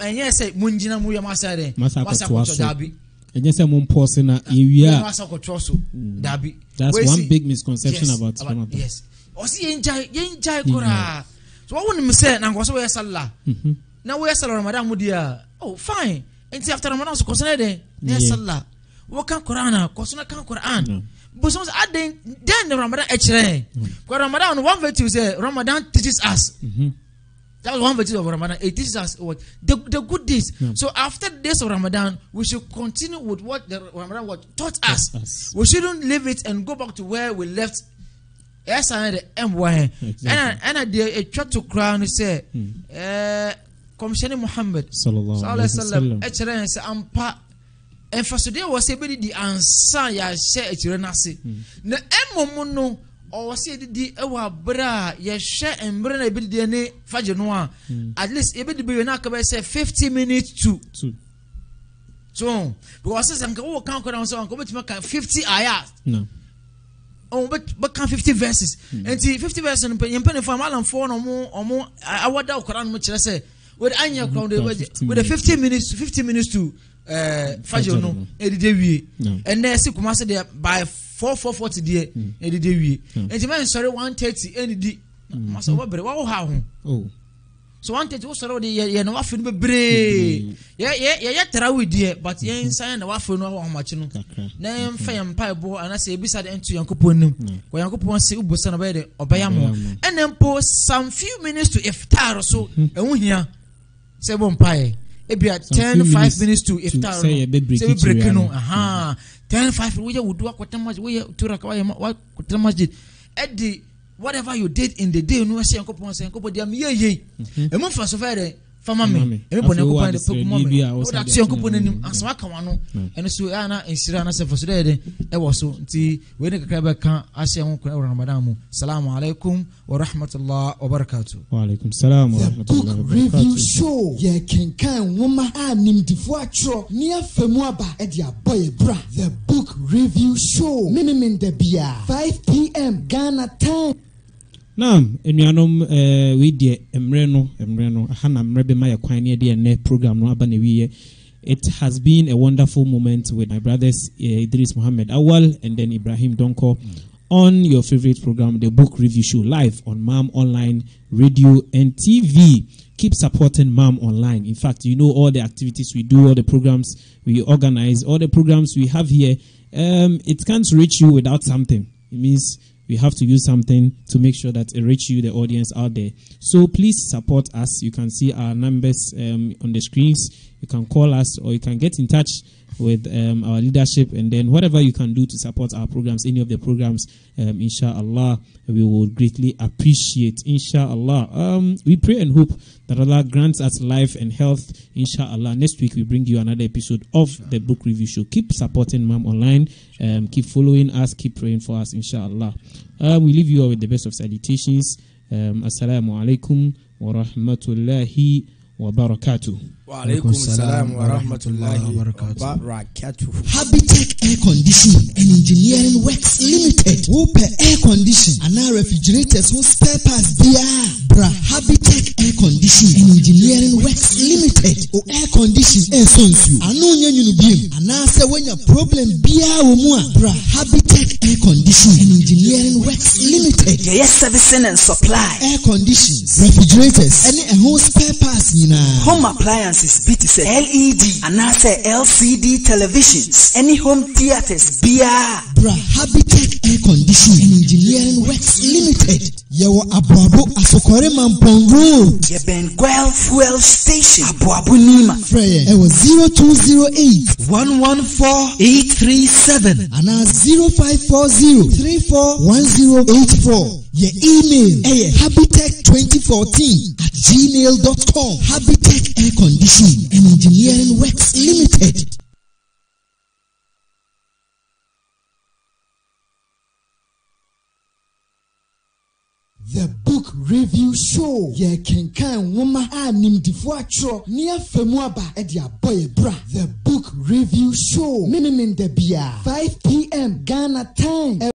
ɛnyɛ sɛ mongyina mu yɛ masa dɛn masa akɔtɔ daabi. Ɛnyɛ sɛ mo mpɔ se na yɛwie a masa akɔtɔ so daabi. Hmm. That's one big misconception about Ramadan yes. Ɔsi yɛngyae yɛngyae koraa. so wɔn nim sɛ mm-hmm. na nkɔsɔ wɔyɛ sallah na wɔyɛ sallah Ramadan mu di a oh fine. Nti after Ramadan so kɔsɔ na yɛ dɛn? Na yɛ sallah wɔka koraa na kɔsɔ na ka koraa na. Sɛ aden den na ramadan eh, ɛkyerɛ mm-hmm. kɔ ramadan no one virtue sɛ ramadan teaches us. Mhm. That was one virtue of Ramadan. It teaches us what the, the good deeds. Yeah. So after the days of Ramadan, we should continue with what the Ramadan what taught us. us. We shouldn't leave it and go back to where we left. Yes, I the M Y. And and the a try to crown and say, mm. eh, Commissioner Muhammad Sallallahu alaihi wasallam. Ɛkyerɛ yɛn sɛ ampa mfasodeɛ wɔ sɛ ɛbɛdidi ansa yɛahyɛ akyirɛ no ase hmm. na mmom no ɔwɔ sɛ yɛdidi wɔ aberɛ a yɛhwɛ mmerɛ no ɛbɛdidi ne fagye no a hmm. at least yɛbɛdi bɛwie no aka bɛyɛ sɛ 50 minutes to. So because sɛ nka wowɔ ka nkɔda sɛ nka wobɛtumi ka 50 ayas bɛka fifty verses. Hmm. Nti 50 verses no yɛmpanifo amalamfoɔ no ɔmo awɔda wo kora no mu kyerɛ sɛ wode anyɛ kora wode fifty minutes. 50 minutes to ɛɛ fagye no ɛdidi wie. No. ɛnɛ ɛsi kumase deɛ by four four forty deɛ ɛdidi wie. No. nti mɛ nsɔre one thirty ɛnidi masa wɔbɛ bere wɔwɔ ha ho. Oh. So one thirty wosɔre wɔde yɛ yɛ na wafe no bebree yɛ yɛ yɛyɛ tarawe deɛ but yɛn nsan na wafe no wɔ ahomakye no. Na yɛmfa yɛn mpaebɔ anaasɛ yɛbisa de nto nyankopɔn nim wɔ nyankopɔn se wobosa no bɛyɛ de ɔbɛyɛ mo. Ɔbɛyɛ mo. ɛna mpo some few minutes to iftar so ɛho hia sɛ bɔ mpaeɛ ebia ebi a ten five minutes to iftar no. sɛ ebi break no. Mm-hmm. ten five woyɛ wudu akɔtɛn masjid woyɛ tura ka wayɛ akɔtɛn masjid ɛdi whatever you did in the day no ɛsɛ nkɔpɔn sɛ nkɔpɔn di ami yeye emu fasofɛ yɛrɛ. Eh, fama mi ebi bɔ ne ko pan de pe kuma mi o da tiɲɛ ko bɔ ne nim asama kama no ɛni so ɛyà na nsira na sɛfɔ so dɛ yɛrɛ ɛwɔ so. Nti wei ne kakra bɛ kan ahyɛ ho kura ɛwɔ ramadan mu. Salamu alaykum wa rahmatulah wa barakatu. wa alaykum salaam wa rahmatulah wa barakatu. book review show. Yɛ kankan nwoma a nimdifo atwerɛ ní afɛmu aba. E Ɛdi abɔ yɛ bra. The book review show. Mímímí ndɛbia five pm ghana time. Naam anuanom eh, wei deɛ mmerɛ no mmerɛ no aha na mmerɛ bɛma yɛ kwan ne program no aba na it has been a wonderful moment with my brothers uh, idris muhammad awal and then ibrahim donko on your favorite program the book review show live on mam online radio and tv keep supporting mam online. In fact you know all the activities we do all the programs we organize all the programs we have here. Um, it can't reach you without something. It means we have to use something to make sure that it reach you, the audience out there. So please support us. You can see our numbers um, on the screens. You can call us or you can get in touch with um, our leadership and then whatever you can do to support our programs, any of the programs, um, inshallah, we will greatly appreciate. Inshallah. Um, we pray and hope that Allah grants us life and health. Inshallah. Next week we bring you another episode of the book review show. Keep supporting Mam Online. Um, keep following us. Keep praying for us. Inshallah. Um, we leave you all with the best of salutations. Um, Assalamu alaikum wa rahmatullahi wa barakatuh. Waalaikum salam wa rahmatullahi wa barakatuh. Habitat Air Conditioning and Engineering Works Limited. Wopɛ air condition anaa refrigerators ho spare parts biara. Bra Habitat Air Conditioning and Engineering Works Limited. O air condition ɛnsɔ nsuo. Ano nyɛ nwunu biem. Anaasɛ woanya problem biara wɔ mu a. Bra Habitat Air Conditioning and Engineering Works Limited. Yɛyɛ servicing and supply. Air conditions, refrigerators, ɛne ɛho spare parts nyinaa. Home appliances bi te sɛ LED anaasɛ LCD televisions ɛne home theatres biara. Bra Habitat Air Conditioning and Engineering Works Limited. Yɛwɔ Aboabo Asokɔre Mampɔn Road. Yɛbɛn Guel Fuel Station Aboabo Nima. Yɛn ɛwɔ zero two zero eight one one four eight three seven anaa zero five four zero three four one zero eight four. Yɛ email ɛyɛ habitech twenty fourteen at gmail dot com. Habitech Air Conditioning and Engineering Works Limited. The Book Review Show yɛ kenkan nwoma a nimdifoɔ atwerɛ ne afa mu aba de abɔ yɛ bra. The Book Review Show mememem da bia 5pm Ghana time.